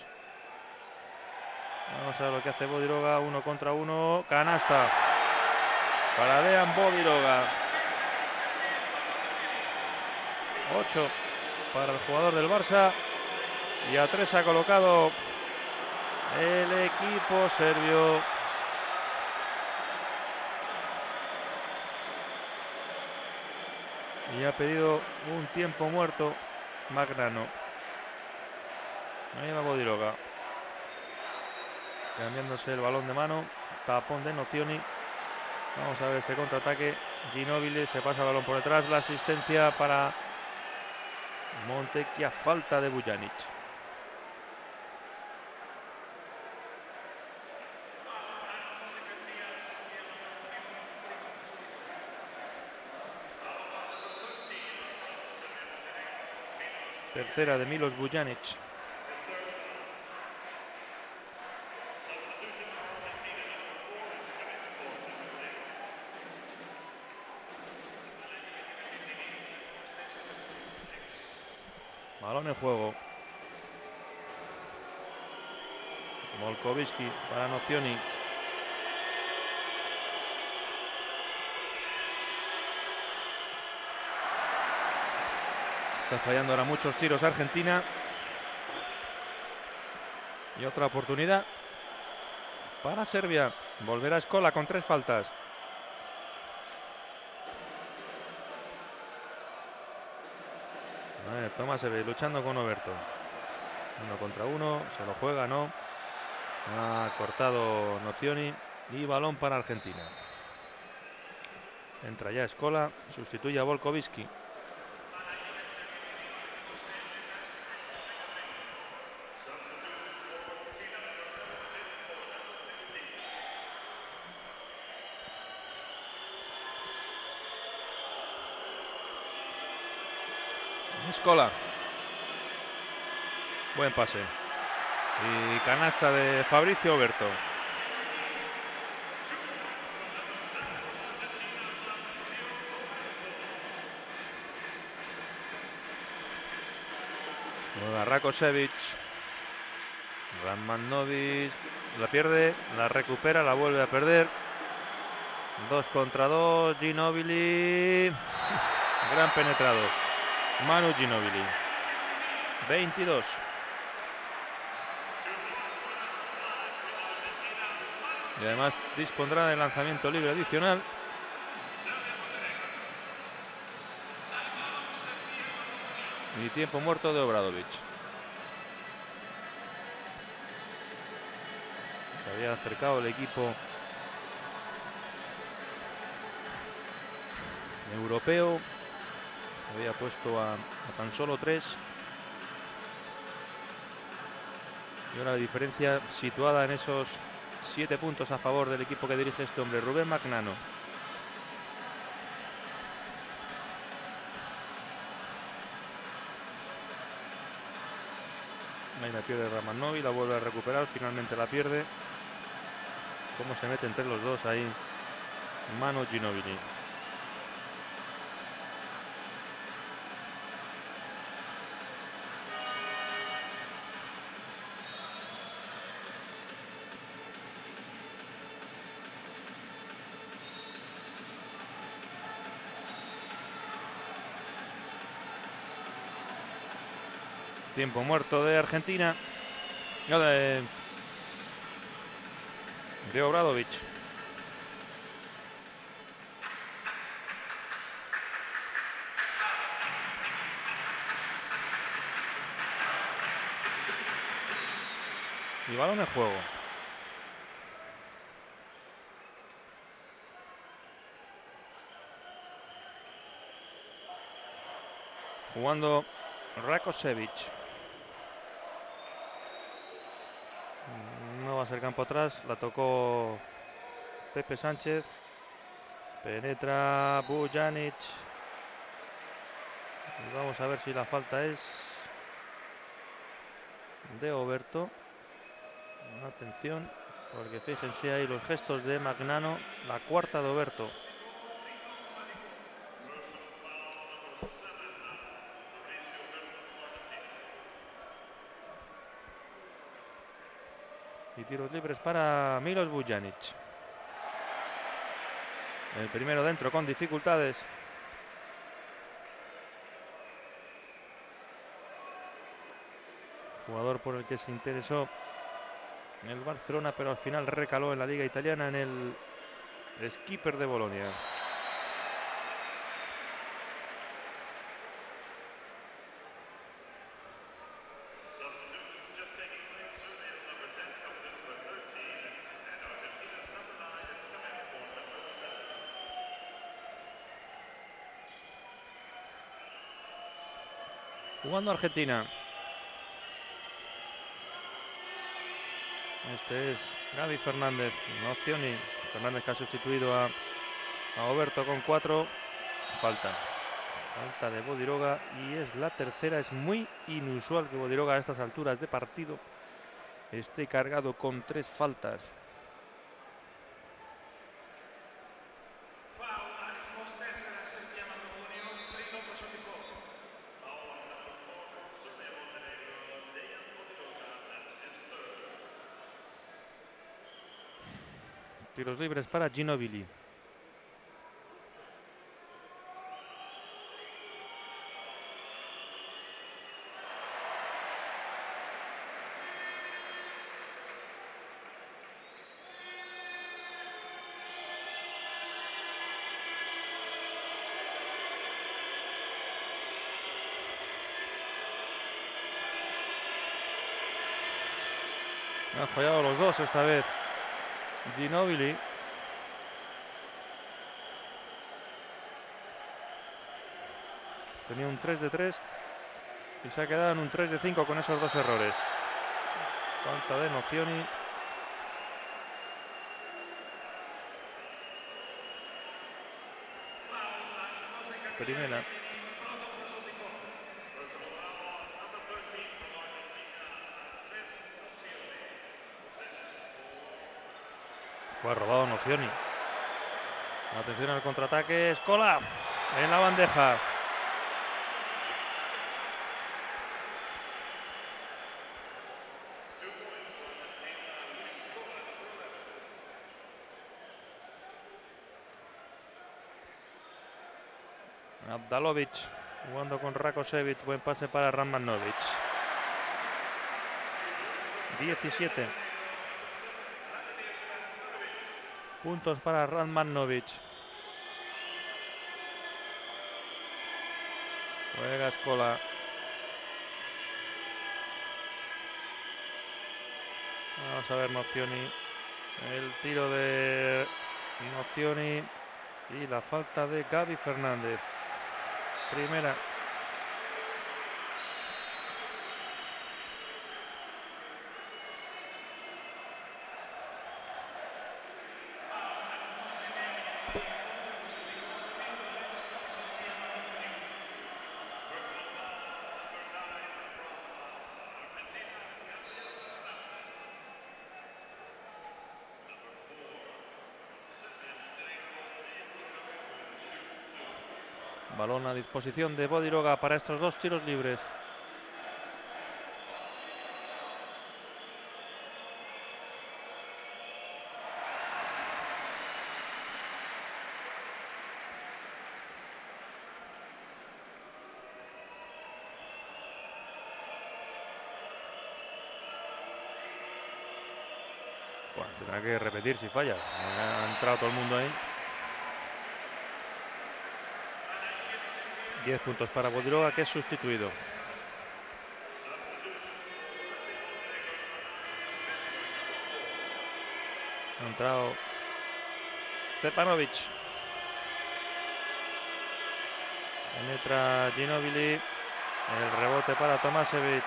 Vamos a ver lo que hace Bodiroga, uno contra uno, canasta. Para Dean Bodiroga. 8 para el jugador del Barça. Y a 3 ha colocado el equipo serbio. Y ha pedido un tiempo muerto Magrano. Ahí va Bodiroga. Cambiándose el balón de mano. Tapón de Nocioni. Vamos a ver este contraataque. Ginóbili se pasa el balón por detrás. La asistencia para Montequia, falta de Bujanic. Tercera de Milos Bujanic. Balón en juego. Molkovitsky para Nocioni. Está fallando ahora muchos tiros Argentina. Y otra oportunidad para Serbia. Volverá a Escola con tres faltas. Ver, Tomás se ve luchando con Oberto. Uno contra uno, se lo juega, no. Ha cortado Nocioni y balón para Argentina. Entra ya Escola, sustituye a Volkovitsky. Escola. Buen pase. Y canasta de Fabricio Oberto. Nueva Rakosevic. Ramanovic. La pierde, la recupera, la vuelve a perder. Dos contra dos. Ginobili. [laughs] Gran penetrado. Manu Ginobili. 22. Y además dispondrá de lanzamiento libre adicional. Y tiempo muerto de Obradovic. Se había acercado el equipo europeo. Había puesto a, tan solo tres. Y ahora la diferencia situada en esos siete puntos a favor del equipo que dirige este hombre, Rubén Magnano. Ahí la pierde Ramanovi, la vuelve a recuperar, finalmente la pierde. Cómo se mete entre los dos ahí Mano Ginobili. Tiempo muerto de Argentina. De, de Obradovic. Y balón en juego. Jugando Rakosevic. Ser campo atrás, la tocó Pepe Sánchez. Penetra Bujanic. Vamos a ver si la falta es de Oberto. Atención, porque fíjense ahí los gestos de Magnano, la cuarta de Oberto. Tiros libres para Milos Bujanic. El primero dentro con dificultades. Jugador por el que se interesó el Barcelona, pero al final recaló en la liga italiana en el skipper de Bolonia. Jugando Argentina. Este es Gaby Fernández, Nocioni. Fernández que ha sustituido a, a Oberto con cuatro. Falta. Falta de Bodiroga y es la tercera. Es muy inusual que Bodiroga a estas alturas de partido esté cargado con tres faltas. Tiros libres para Ginobili. Han fallado los dos esta vez. Ginobili. Tenía un 3 de 3 y se ha quedado en un 3 de 5 con esos dos errores. Falta de Nocioni. Primera. Fue robado Nocioni. Atención al contraataque. Escola en la bandeja. Abdalovic jugando con Rakosevic. Buen pase para Ramanovic. 17. Puntos para Radmanovic. Juega Escola. Vamos a ver Nocioni. El tiro de Nocioni. Y la falta de Gaby Fernández. Primera. Balón a disposición de Bodiroga para estos dos tiros libres. Bueno, tendrá que repetir si falla. Ha entrado todo el mundo ahí. 10 puntos para Bodiroga que es sustituido. Ha entrado Stepanovic. Penetra Ginobili. El rebote para Tomasevic.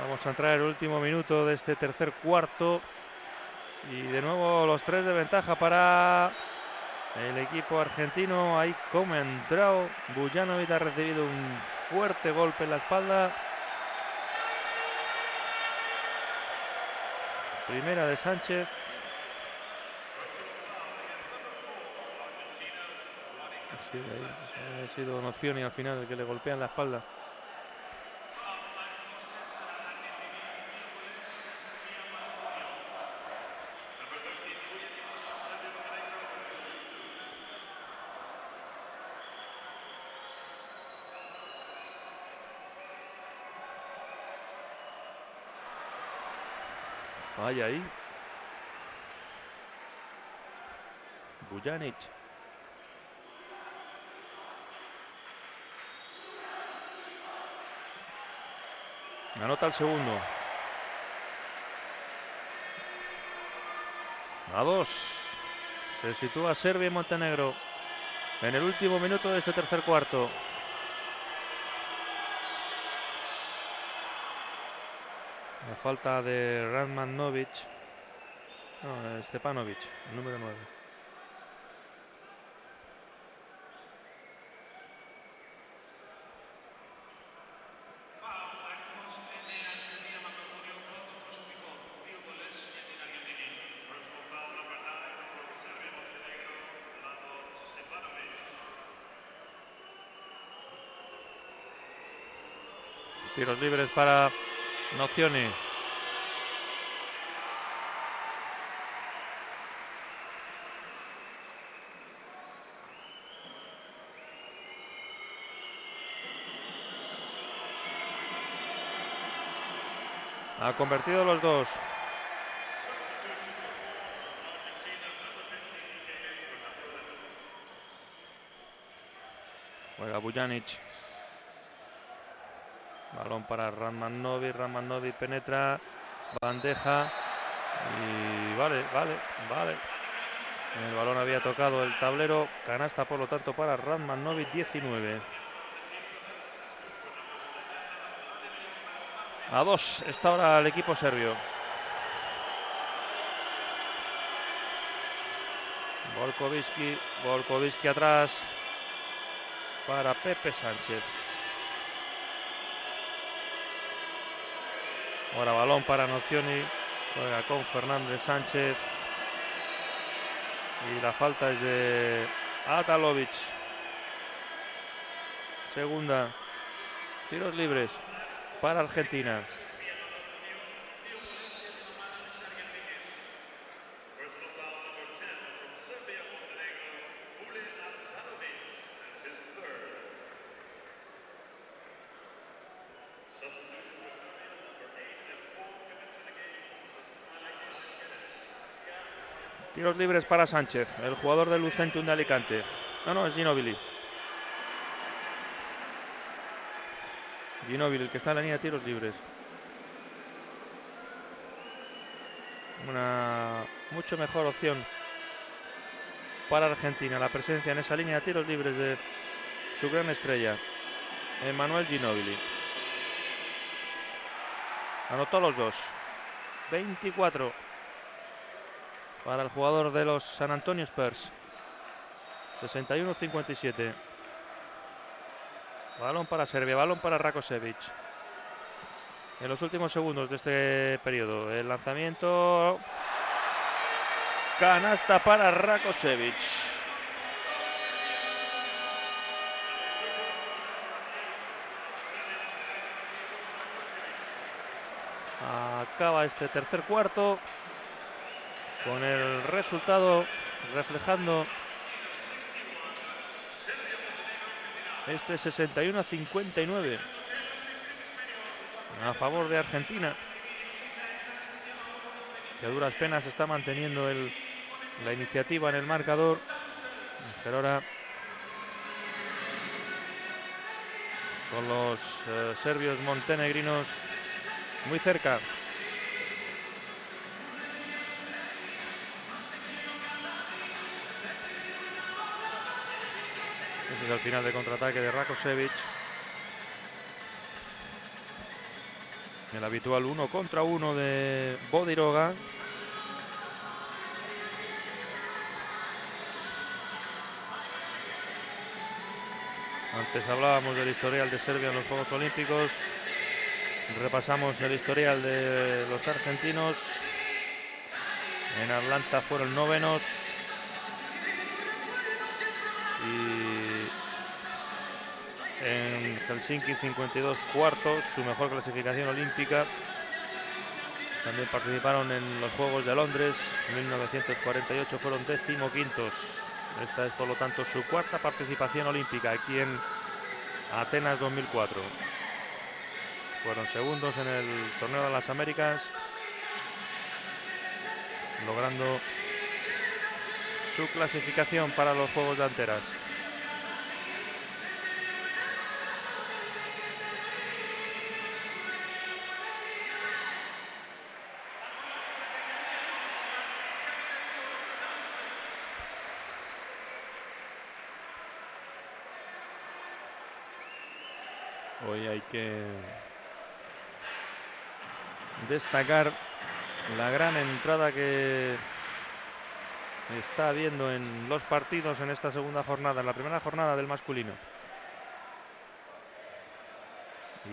Vamos a entrar el último minuto de este tercer cuarto. Y de nuevo los tres de ventaja para el equipo argentino. Ahí como ha entrado. Bujanovic ha recibido un fuerte golpe en la espalda. Primera de Sánchez. Sí, ha sido Nocioni al final el que le golpean la espalda. Vaya ahí. Bujanic. Anota el segundo. A dos. Se sitúa Serbia y Montenegro en el último minuto de este tercer cuarto. La falta de Radman Novic. No, Stepanovic, el número 9. Tiros libres para Nocioni. Ha convertido los dos. Juega Bujanic. Balón para Ramanovic, Ramanovic penetra, bandeja y vale, vale, vale. El balón había tocado el tablero, canasta por lo tanto para Radmanovic 19. A dos está ahora el equipo serbio. Volkovitsky, Volkovitsky atrás para Pepe Sánchez. Ahora balón para Nocioni. Juega con Fernández Sánchez. Y la falta es de Atalovic. Segunda. Tiros libres para Argentina. Tiros libres para Sánchez, el jugador del Lucentum de Alicante. No, no, es Ginobili. Ginobili, el que está en la línea de tiros libres. Una mucho mejor opción para Argentina, la presencia en esa línea de tiros libres de su gran estrella, Emanuel Ginobili. Anotó los dos. 24 para el jugador de los San Antonio Spurs. 61-57. Balón para Serbia, balón para Rakosevic. En los últimos segundos de este periodo, el lanzamiento. Canasta para Rakosevic. Acaba este tercer cuarto con el resultado reflejando este 61 a 59 a favor de Argentina que a duras penas está manteniendo el, la iniciativa en el marcador pero ahora con los eh, serbios montenegrinos muy cerca Ese es el final de contraataque de Rakosevic. El habitual uno contra uno de Bodiroga. Antes hablábamos del historial de Serbia en los Juegos Olímpicos. Repasamos el historial de los argentinos. En Atlanta fueron novenos. Helsinki 52 cuartos, su mejor clasificación olímpica. También participaron en los Juegos de Londres 1948, fueron decimoquintos. Esta es por lo tanto su cuarta participación olímpica aquí en Atenas 2004. Fueron segundos en el torneo de las Américas, logrando su clasificación para los Juegos de Anteras. Hoy hay que destacar la gran entrada que está habiendo en los partidos en esta segunda jornada, en la primera jornada del masculino.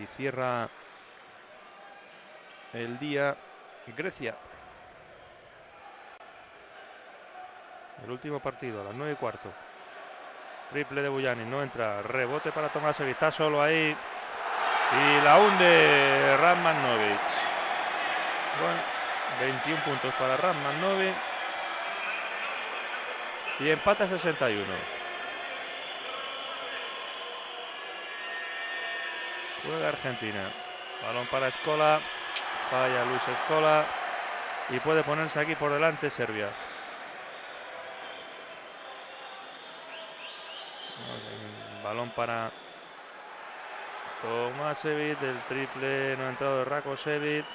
Y cierra el día Grecia. El último partido, a las 9 y cuarto. Triple de Buyani, no entra. Rebote para Tomás está solo ahí. Y la hunde Radman Novich. Bueno, 21 puntos para Radman Novich. Y empata 61. Juega Argentina. Balón para Escola. Falla Luis Escola. Y puede ponerse aquí por delante Serbia. Balón para Tomasevic, del triple no ha entrado de Rakosevic.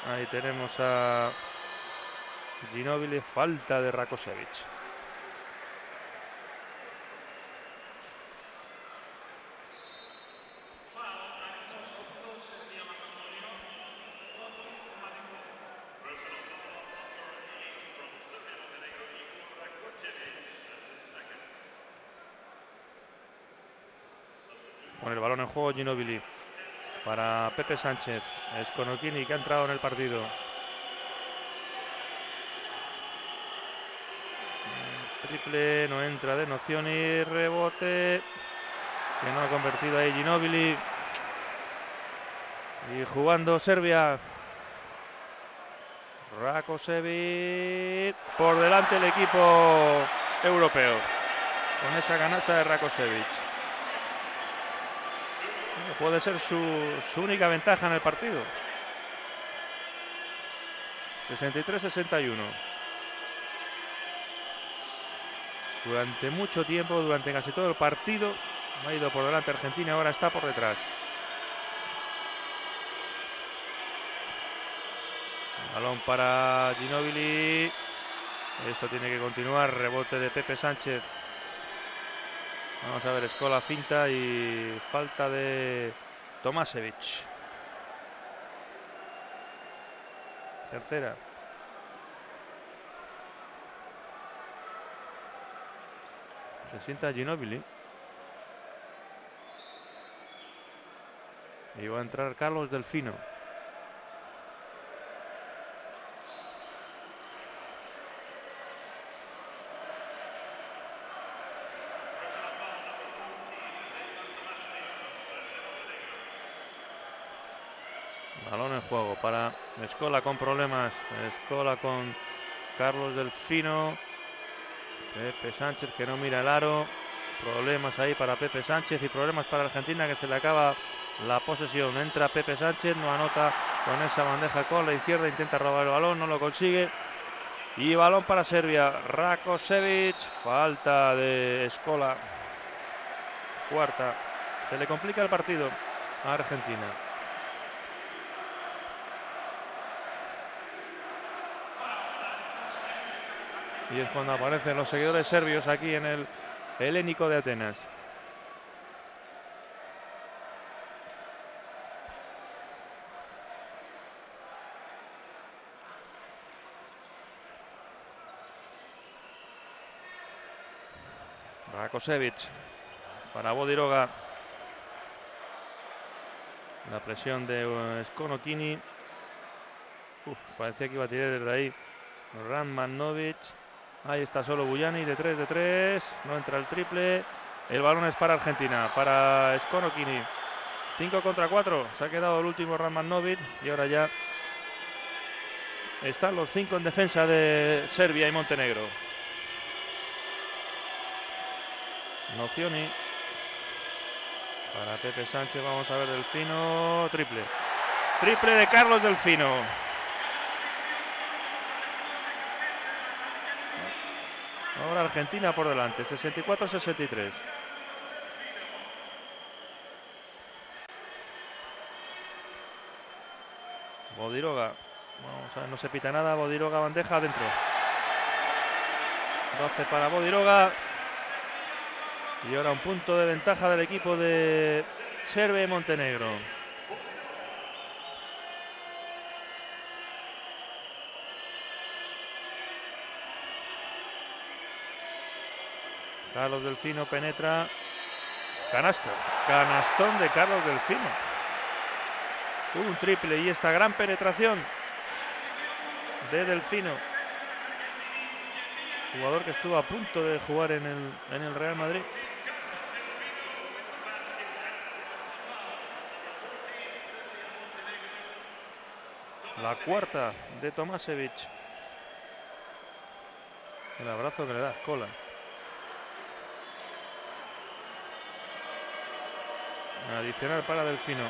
Ahí tenemos a Ginobili, falta de Rakosevic. En juego Ginobili. Para Pepe Sánchez. Es Conokini que ha entrado en el partido. Triple, no entra de noción y rebote. Que no ha convertido ahí Ginobili. Y jugando Serbia. Rakosevic. Por delante el equipo europeo. Con esa canasta de Rakosevic. Puede ser su, única ventaja en el partido. 63-61. Durante mucho tiempo, durante casi todo el partido, ha ido por delante Argentina, ahora está por detrás. Balón para Ginobili. Esto tiene que continuar. Rebote de Pepe Sánchez. Vamos a ver, Escola finta y falta de Tomasevich. Tercera. Se sienta Ginobili. Y va a entrar Carlos Delfino. Juego para Escola con problemas. Escola con Carlos Delfino. Pepe Sánchez que no mira el aro. Problemas ahí para Pepe Sánchez y problemas para Argentina que se le acaba la posesión. Entra Pepe Sánchez, no anota con esa bandeja con la izquierda, intenta robar el balón, no lo consigue. Y balón para Serbia. Rakosevic, falta de Escola. Cuarta. Se le complica el partido a Argentina. Y es cuando aparecen los seguidores serbios aquí en el helénico de Atenas. Rakosevic para Bodiroga. La presión de Skonokini. parecía que iba a tirar desde ahí. Radmanovic. Ahí está solo Buyani de 3 de 3. No entra el triple. El balón es para Argentina, para Skonokini. 5 contra 4. Se ha quedado el último Novit y ahora ya están los 5 en defensa de Serbia y Montenegro. Nocioni. Para Pepe Sánchez vamos a ver Delfino. Triple. Triple de Carlos Delfino. Argentina por delante, 64-63. Bodiroga. Vamos a ver, no se pita nada. Bodiroga bandeja adentro. 12 para Bodiroga. Y ahora un punto de ventaja del equipo de y Montenegro. Carlos Delfino penetra. Canasta. Canastón de Carlos Delfino. Un triple y esta gran penetración de Delfino. Jugador que estuvo a punto de jugar en el, en el Real Madrid. La cuarta de Tomasevich. El abrazo que le da Cola. Adicional para Delfino.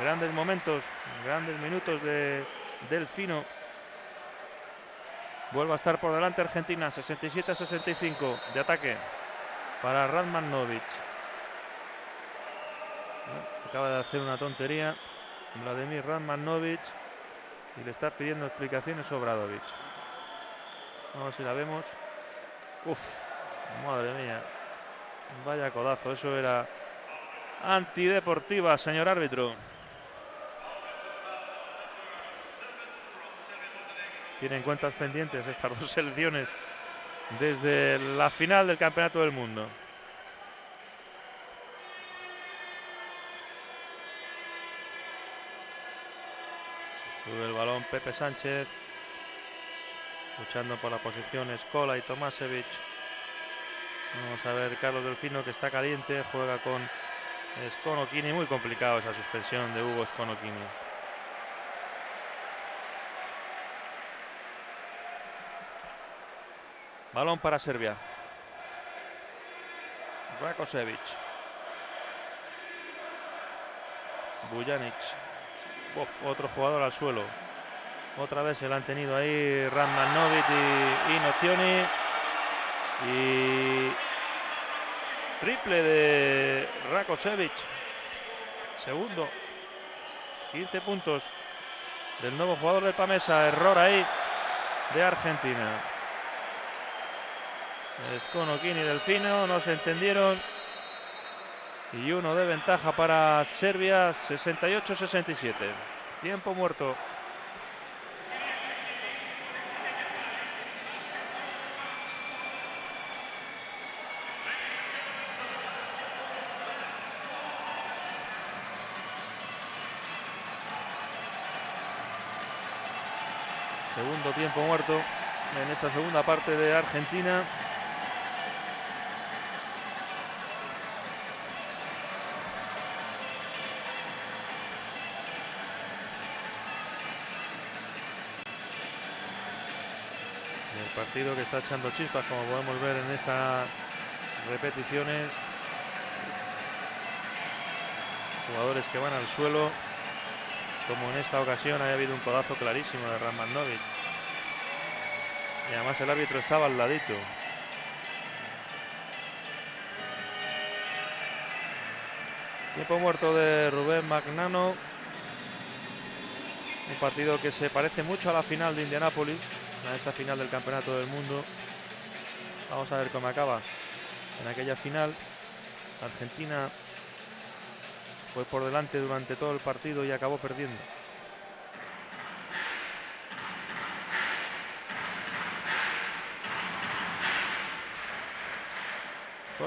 Grandes momentos, grandes minutos de Delfino. Vuelve a estar por delante Argentina, 67-65 de ataque para Radman Novic. Acaba de hacer una tontería Vladimir Radmanovic y le está pidiendo explicaciones sobre Adovic. Vamos a ver si la vemos. Uf, madre mía. Vaya codazo, eso era antideportiva, señor árbitro. Tienen cuentas pendientes estas dos selecciones desde la final del Campeonato del Mundo. Sube el balón Pepe Sánchez. Luchando por la posición Escola y Tomasevich. Vamos a ver Carlos Delfino que está caliente. Juega con Skonokini. Muy complicado esa suspensión de Hugo Skonokini. Balón para Serbia. Rakosevic. Bujanic otro jugador al suelo. Otra vez se lo han tenido ahí Radmanovic y, y Nozioni. Y triple de Rakosevic. Segundo. 15 puntos del nuevo jugador de Pamesa. Error ahí de Argentina. Skonokini y Delfino no se entendieron y uno de ventaja para Serbia, 68-67. Tiempo muerto. Tiempo muerto en esta segunda parte de Argentina. partido que está echando chispas, como podemos ver en estas repeticiones. Jugadores que van al suelo, como en esta ocasión haya habido un codazo clarísimo de Ramanovic. Y además el árbitro estaba al ladito. Tiempo muerto de Rubén Magnano. Un partido que se parece mucho a la final de Indianápolis a esa final del Campeonato del Mundo. Vamos a ver cómo acaba. En aquella final, Argentina fue por delante durante todo el partido y acabó perdiendo.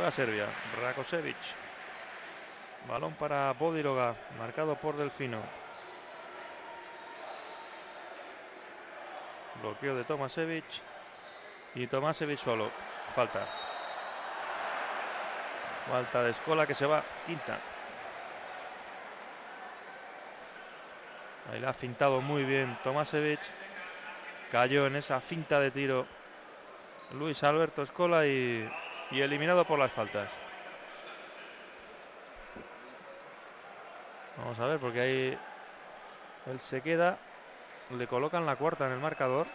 Juega Serbia, Rakosevic. Balón para Bodiroga, marcado por Delfino. Bloqueo de Tomasevich. Y Tomasevich solo. Falta. Falta de Escola que se va. Quinta. Ahí la ha fintado muy bien Tomasevich. Cayó en esa finta de tiro Luis Alberto Escola y, y eliminado por las faltas. Vamos a ver porque ahí él se queda le colocan la cuarta en el marcador.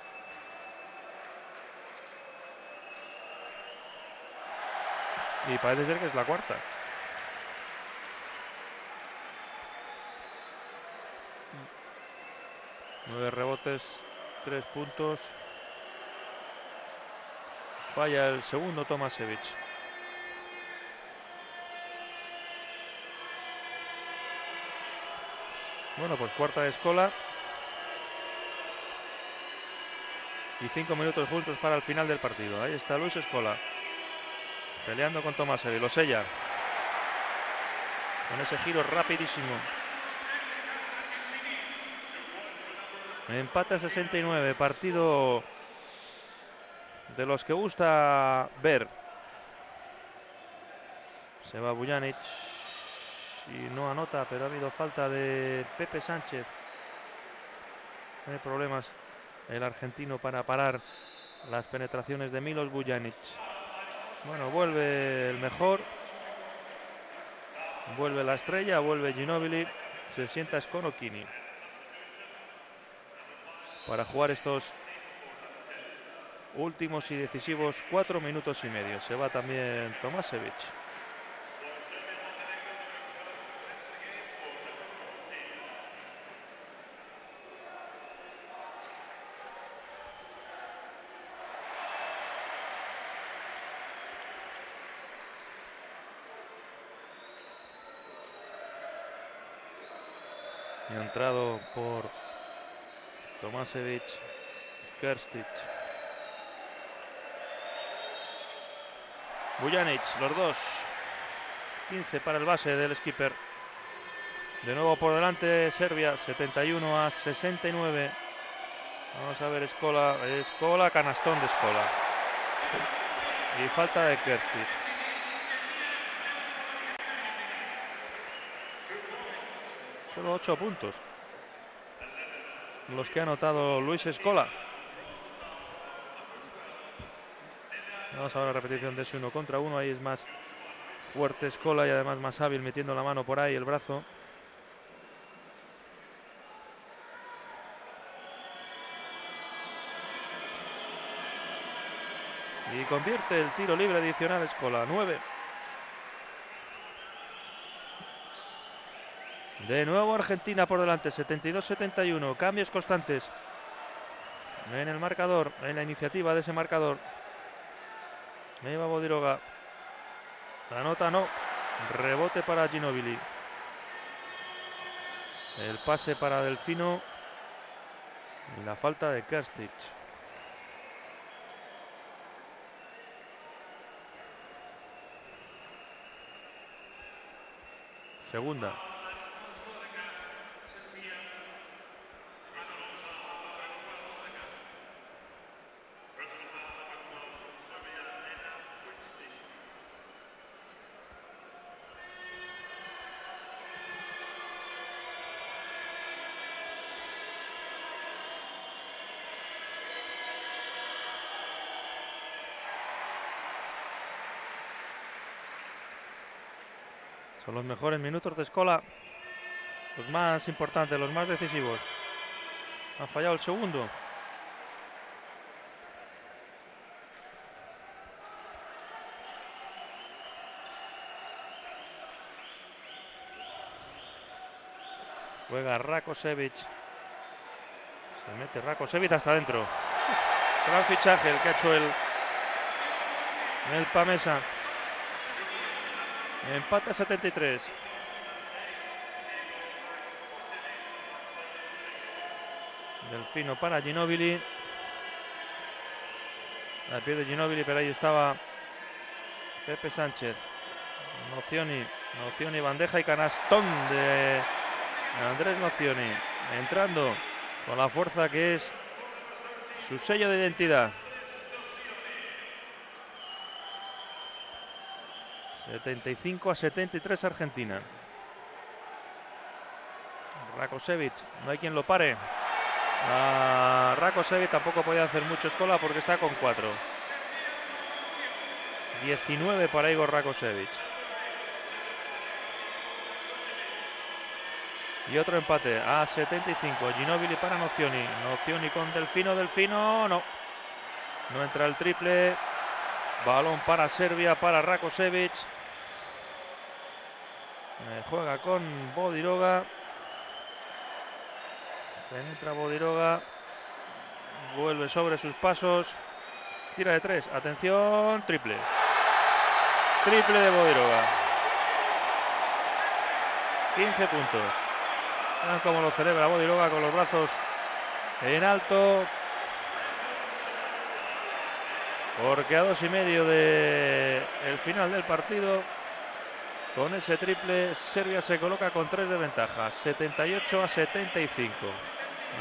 Y parece ser que es la cuarta. Nueve rebotes, tres puntos. Falla el segundo Tomasevich. Bueno, pues cuarta de Escola. Y cinco minutos juntos para el final del partido. Ahí está Luis Escola. Peleando con Tomás Evi. Lo sella. Con ese giro rapidísimo. Empate a 69. Partido de los que gusta ver. Se va Bujanic y no anota, pero ha habido falta de Pepe Sánchez. Tiene problemas el argentino para parar las penetraciones de Milos Bujanic. Bueno, vuelve el mejor. Vuelve la estrella, vuelve Ginobili. Se sienta Skonokini para jugar estos últimos y decisivos cuatro minutos y medio. Se va también Tomasevich. Entrado por Tomasevich, Kerstic. Bujanic, los dos. 15 para el base del skipper. De nuevo por delante Serbia, 71 a 69. Vamos a ver Escola, Escola, canastón de Escola. Y falta de Kerstic. Solo 8 puntos. Los que ha anotado Luis Escola. Vamos a la repetición de ese uno contra uno. Ahí es más fuerte Escola y además más hábil metiendo la mano por ahí, el brazo. Y convierte el tiro libre adicional Escola. 9. De nuevo Argentina por delante, 72-71, cambios constantes en el marcador, en la iniciativa de ese marcador. Eva Bodiroga. La nota no. Rebote para Ginobili. El pase para Delfino. La falta de Kerstic. Segunda. Son los mejores minutos de Escola. Los más importantes, los más decisivos. Ha fallado el segundo. Juega Rakosevic. Se mete Rakosevic hasta adentro. Gran fichaje el que ha hecho el, el Pamesa. Empate a 73. Delfino para Ginobili. La pierde Ginobili, pero ahí estaba Pepe Sánchez. Nocioni, Nocioni, bandeja y canastón de Andrés Nocioni. Entrando con la fuerza que es su sello de identidad. 75 a 73 Argentina. Rakosevic, no hay quien lo pare. A Rakosevic tampoco podía hacer mucho escola porque está con 4. 19 para Igor Rakosevic. Y otro empate a 75. Ginobili para Nocioni. Nocioni con Delfino. Delfino no. No entra el triple. Balón para Serbia, para Rakosevic. Eh, juega con Bodiroga. Penetra Bodiroga. Vuelve sobre sus pasos. Tira de tres. Atención. Triple. Triple de Bodiroga. 15 puntos. Vean cómo lo celebra Bodiroga con los brazos en alto. Porque a dos y medio de final del partido, con ese triple, Serbia se coloca con tres de ventaja, 78 a 75.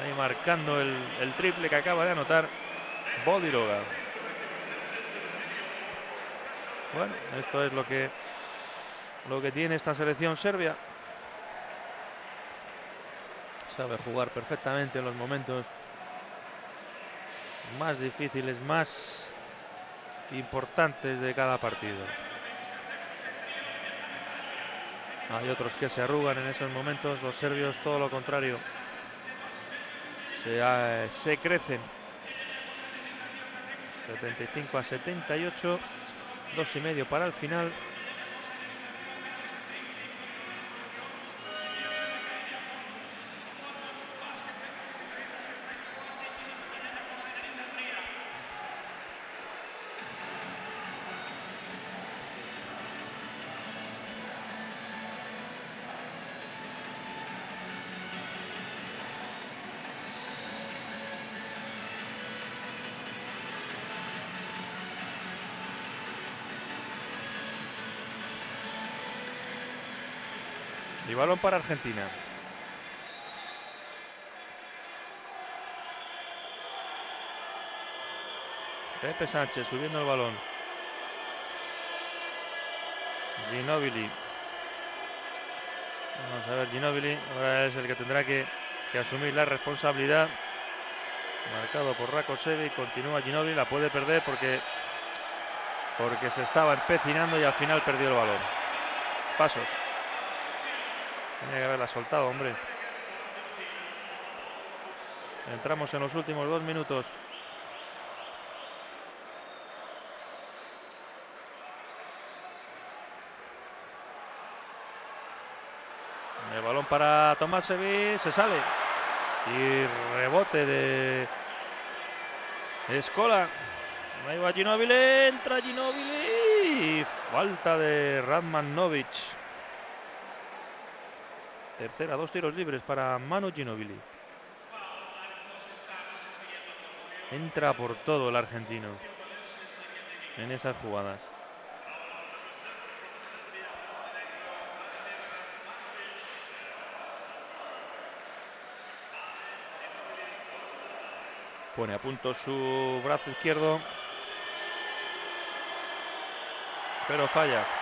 Ahí marcando el, el triple que acaba de anotar Bodiroga. Bueno, esto es lo que lo que tiene esta selección serbia. Sabe jugar perfectamente en los momentos más difíciles, más importantes de cada partido. Hay otros que se arrugan en esos momentos, los serbios todo lo contrario. Se, eh, crecen. 75 a 78, dos y medio para el final. Balón para Argentina. Pepe Sánchez subiendo el balón. Ginobili. Vamos a ver, Ginobili ahora es el que tendrá que, asumir la responsabilidad. Marcado por Rakosevic, continúa Ginobili, la puede perder porque, porque se estaba empecinando y al final perdió el balón. Pasos. Tenía que haberla soltado, hombre. Entramos en los últimos dos minutos. El balón para Tomasevic, se sale. Y rebote de Escola. Ahí va Ginóbili, entra Ginóbili. Falta de Radmanovic. Tercera, dos tiros libres para Manu Ginobili. Entra por todo el argentino en esas jugadas. Pone a punto su brazo izquierdo. Pero falla.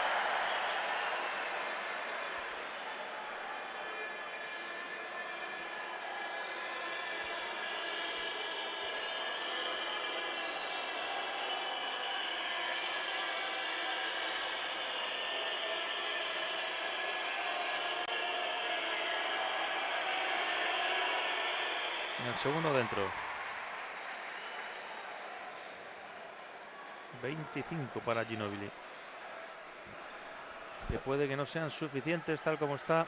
Segundo dentro. 25 para Ginobili. Que puede que no sean suficientes tal como está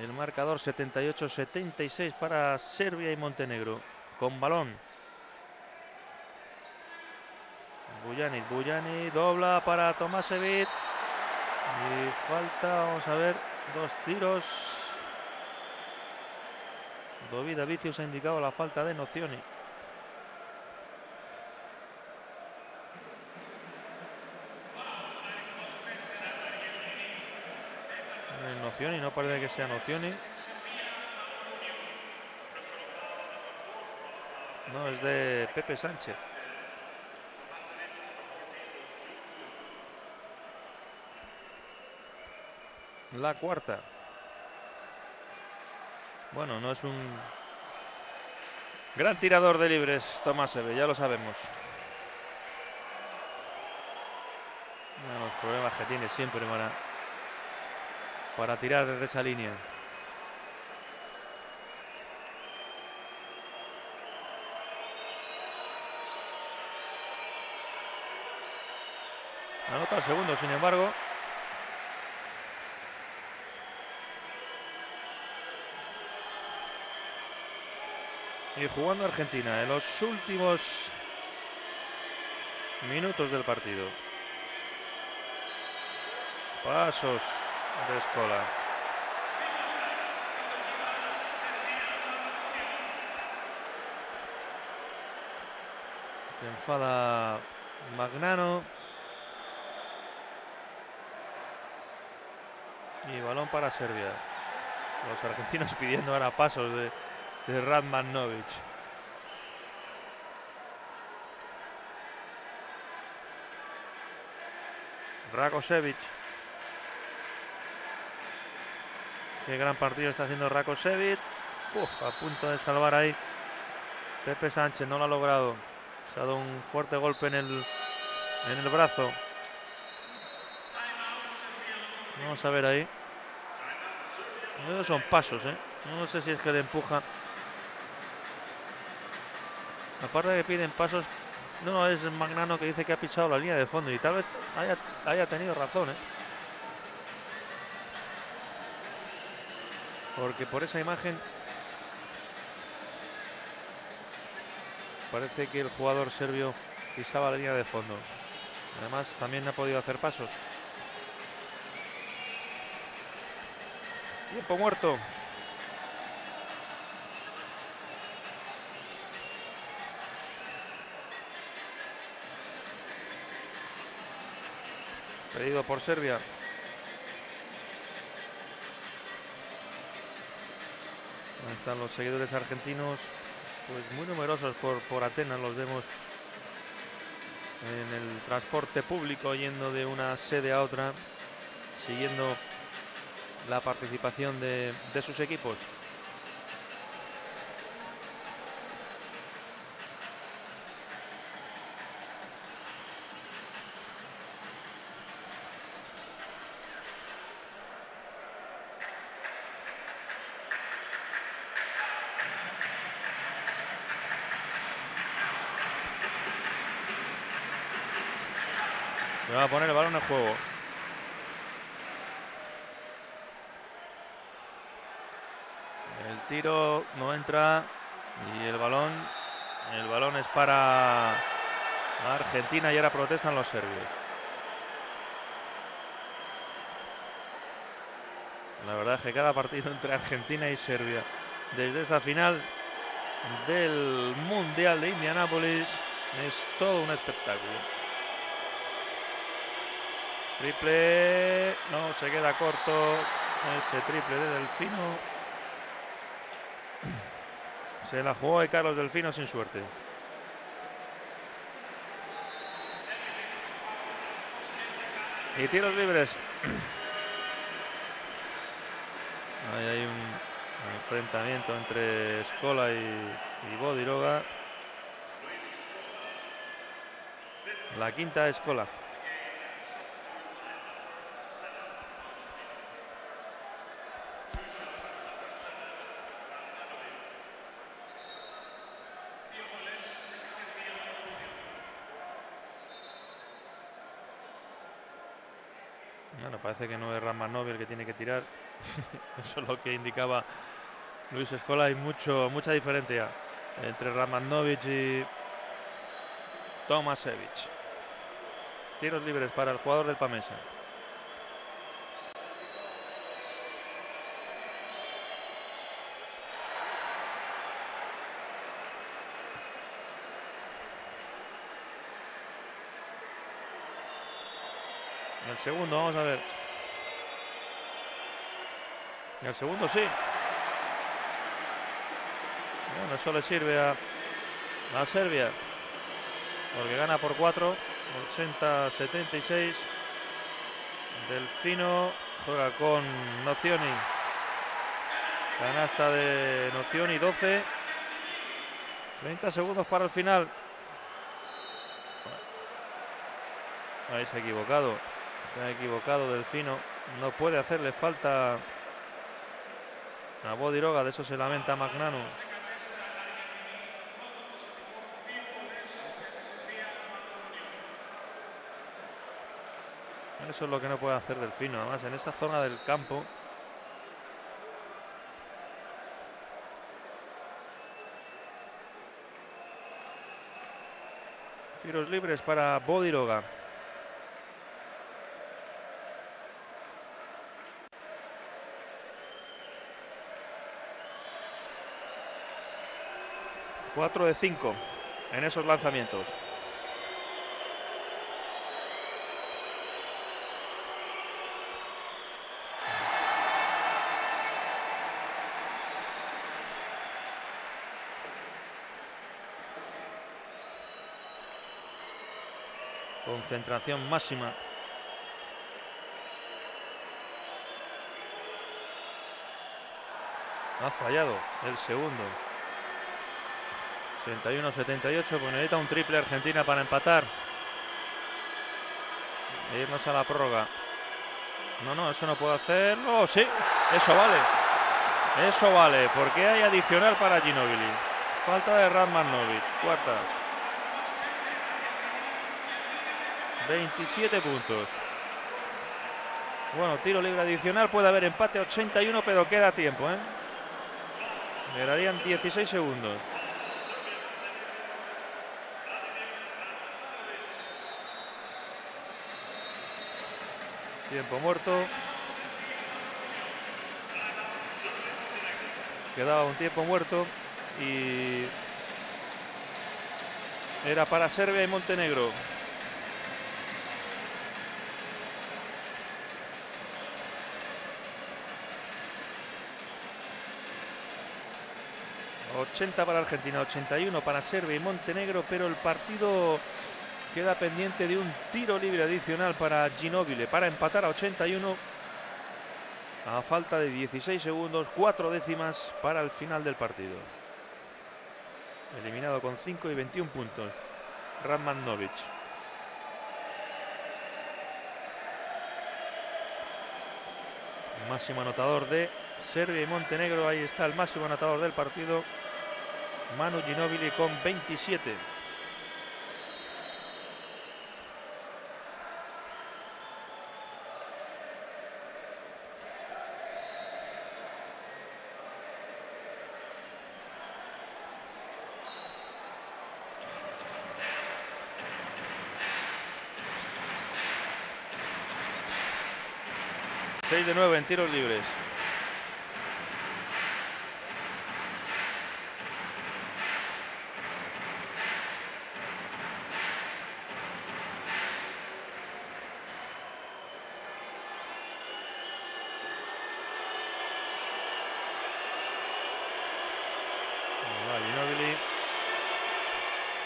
el marcador 78-76 para Serbia y Montenegro. Con balón. Bujanic, Bujanic dobla para Tomasevic. Y falta, vamos a ver, dos tiros. Dovida Vicius ha indicado la falta de Nocioni. Nocioni, no parece que sea Nocioni. No, es de Pepe Sánchez. La cuarta. Bueno, no es un gran tirador de libres, Tomás Eve, ya lo sabemos. los problemas que tiene siempre para, para tirar desde esa línea. Anota el segundo, sin embargo. Y jugando Argentina en los últimos minutos del partido. Pasos de Escola. Se enfada Magnano. Y balón para Serbia. Los argentinos [laughs] pidiendo ahora pasos de, de Radman Novic. Rakosevic. Qué gran partido está haciendo Rakosevic. Uf, a punto de salvar ahí. Pepe Sánchez no lo ha logrado. Se ha dado un fuerte golpe en el, en el brazo. Vamos a ver ahí. No son pasos, ¿eh? No sé si es que le empuja. Aparte que piden pasos, no es Magnano que dice que ha pisado la línea de fondo y tal vez haya, haya tenido razón, ¿eh? Porque por esa imagen parece que el jugador serbio pisaba la línea de fondo. Además también ha podido hacer pasos. Tiempo muerto. Pedido por Serbia. Ahí están los seguidores argentinos, pues muy numerosos por, por Atenas, los vemos en el transporte público yendo de una sede a otra, siguiendo la participación de, de sus equipos. Se va a poner el balón en juego. El tiro no entra y el balón, el balón es para Argentina y ahora protestan los serbios. La verdad es que cada partido entre Argentina y Serbia, desde esa final del Mundial de Indianápolis, es todo un espectáculo. Triple. No, se queda corto ese triple de Delfino. Se la jugó de Carlos Delfino sin suerte. Y tiros libres. [clears throat] Ahí hay un enfrentamiento entre Escola y, y Bodiroga. La quinta Escola. Bueno, parece que no es Ramanovi el que tiene que tirar. [laughs] Eso es lo que indicaba Luis Escola. Hay mucho, mucha diferencia entre Ramanovic y Tomasevich. Tiros libres para el jugador del Pamesa. El segundo, vamos a ver. El segundo sí. Bueno, eso le sirve a, a Serbia. Porque gana por 4. 80-76. Delfino juega con Nocioni. Canasta de Nocioni 12. 30 segundos para el final. Ahí se ha equivocado. Se ha equivocado Delfino. No puede hacerle falta a Bodiroga. De eso se lamenta Magnano. Eso es lo que no puede hacer Delfino. Además, en esa zona del campo. Tiros libres para Bodiroga. 4 de 5 en esos lanzamientos. Concentración máxima Ha fallado el segundo. 61-78, pues necesita un triple Argentina para empatar. E irnos a la prórroga. No, no, eso no puedo hacer. No, sí, eso vale. Eso vale, porque hay adicional para Ginobili. Falta de Radman Novik, cuarta. 27 puntos. Bueno, tiro libre adicional, puede haber empate 81, pero queda tiempo, ¿eh? Le darían 16 segundos. Tiempo muerto. Quedaba un tiempo muerto y era para Serbia y Montenegro. ...80 para Argentina, 81 para Serbia y Montenegro... ...pero el partido Queda pendiente de un tiro libre adicional para Ginóbile para empatar a 81. A falta de 16 segundos, cuatro décimas para el final del partido. Eliminado con 5 y 21 puntos. Radman Novic. Máximo anotador de Serbia y Montenegro. Ahí está el máximo anotador del partido. Manu Ginóbili con 27. 6 de 9 en tiros libres.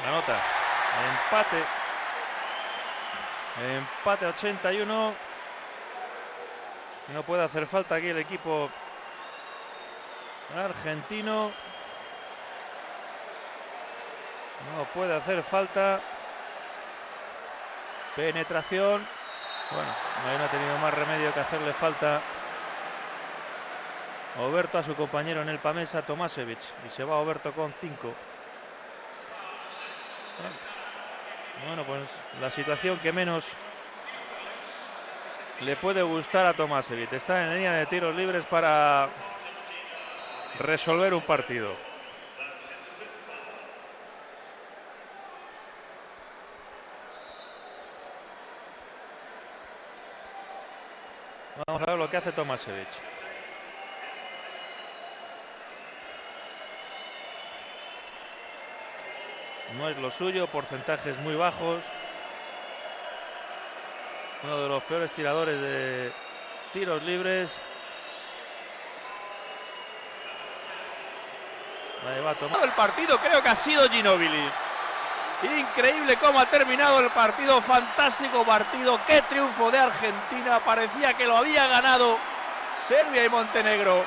La nota. Empate. Empate 81. No puede hacer falta aquí el equipo argentino. No puede hacer falta. Penetración. Bueno, no ha tenido más remedio que hacerle falta. Oberto a su compañero en el Pamesa, Tomasevich. Y se va Oberto con 5. Bueno, pues la situación que menos le puede gustar a Tomasevich. Está en línea de tiros libres para resolver un partido. Vamos a ver lo que hace Tomasevich. No es lo suyo, porcentajes muy bajos uno de los peores tiradores de tiros libres. Ahí va tomar el partido, creo que ha sido Ginobili. Increíble cómo ha terminado el partido, fantástico partido, qué triunfo de Argentina, parecía que lo había ganado Serbia y Montenegro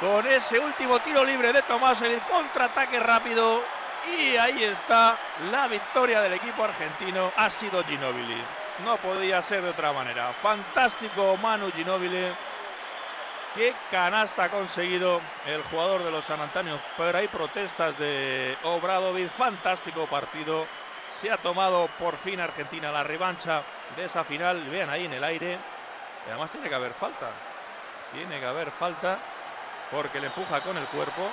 con ese último tiro libre de Tomás, el contraataque rápido y ahí está la victoria del equipo argentino, ha sido Ginobili. No podía ser de otra manera. Fantástico Manu Ginóbili. Qué canasta ha conseguido el jugador de los San Antonio. Pero hay protestas de Obradovic. Fantástico partido. Se ha tomado por fin Argentina la revancha de esa final. Vean ahí en el aire. Y además tiene que haber falta. Tiene que haber falta porque le empuja con el cuerpo.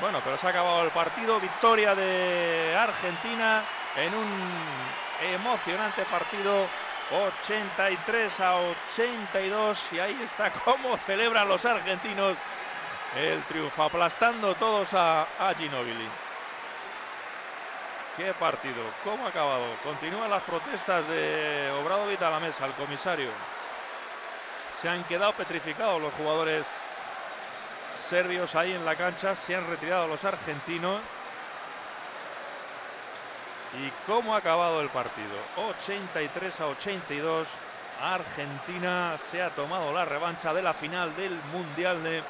Bueno, pero se ha acabado el partido. Victoria de Argentina en un emocionante partido 83 a 82 y ahí está [laughs] cómo celebran los argentinos el triunfo, aplastando todos a, a Ginobili. Qué partido, cómo ha acabado. Continúan las protestas de Obradovic a la mesa, al comisario. Se han quedado petrificados los jugadores serbios ahí en la cancha, se han retirado los argentinos. Y cómo ha acabado el partido. 83 a 82. Argentina se ha tomado la revancha de la final del Mundial de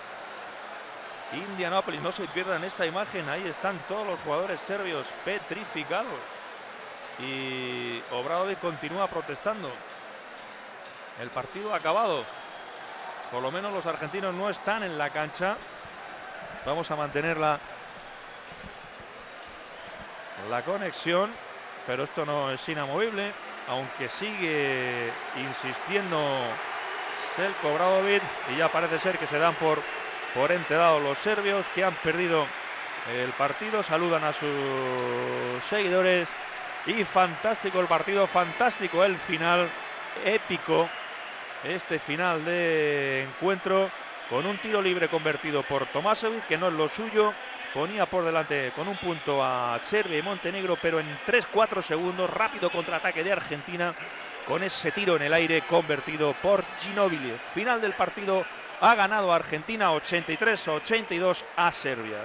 Indianápolis. No se pierdan esta imagen, ahí están todos los jugadores serbios petrificados. Y Obradovic continúa protestando. El partido ha acabado. Por lo menos los argentinos no están en la cancha. Vamos a mantenerla la conexión, pero esto no es inamovible, aunque sigue insistiendo Selko Bradovic y ya parece ser que se dan por, por enterados los serbios que han perdido el partido, saludan a sus seguidores y fantástico el partido, fantástico el final, épico este final de encuentro con un tiro libre convertido por Tomasevic, que no es lo suyo, ponía por delante con un punto a Serbia y Montenegro, pero en 3-4 segundos, rápido contraataque de Argentina con ese tiro en el aire convertido por Ginóbili. Final del partido ha ganado Argentina 83-82 a Serbia.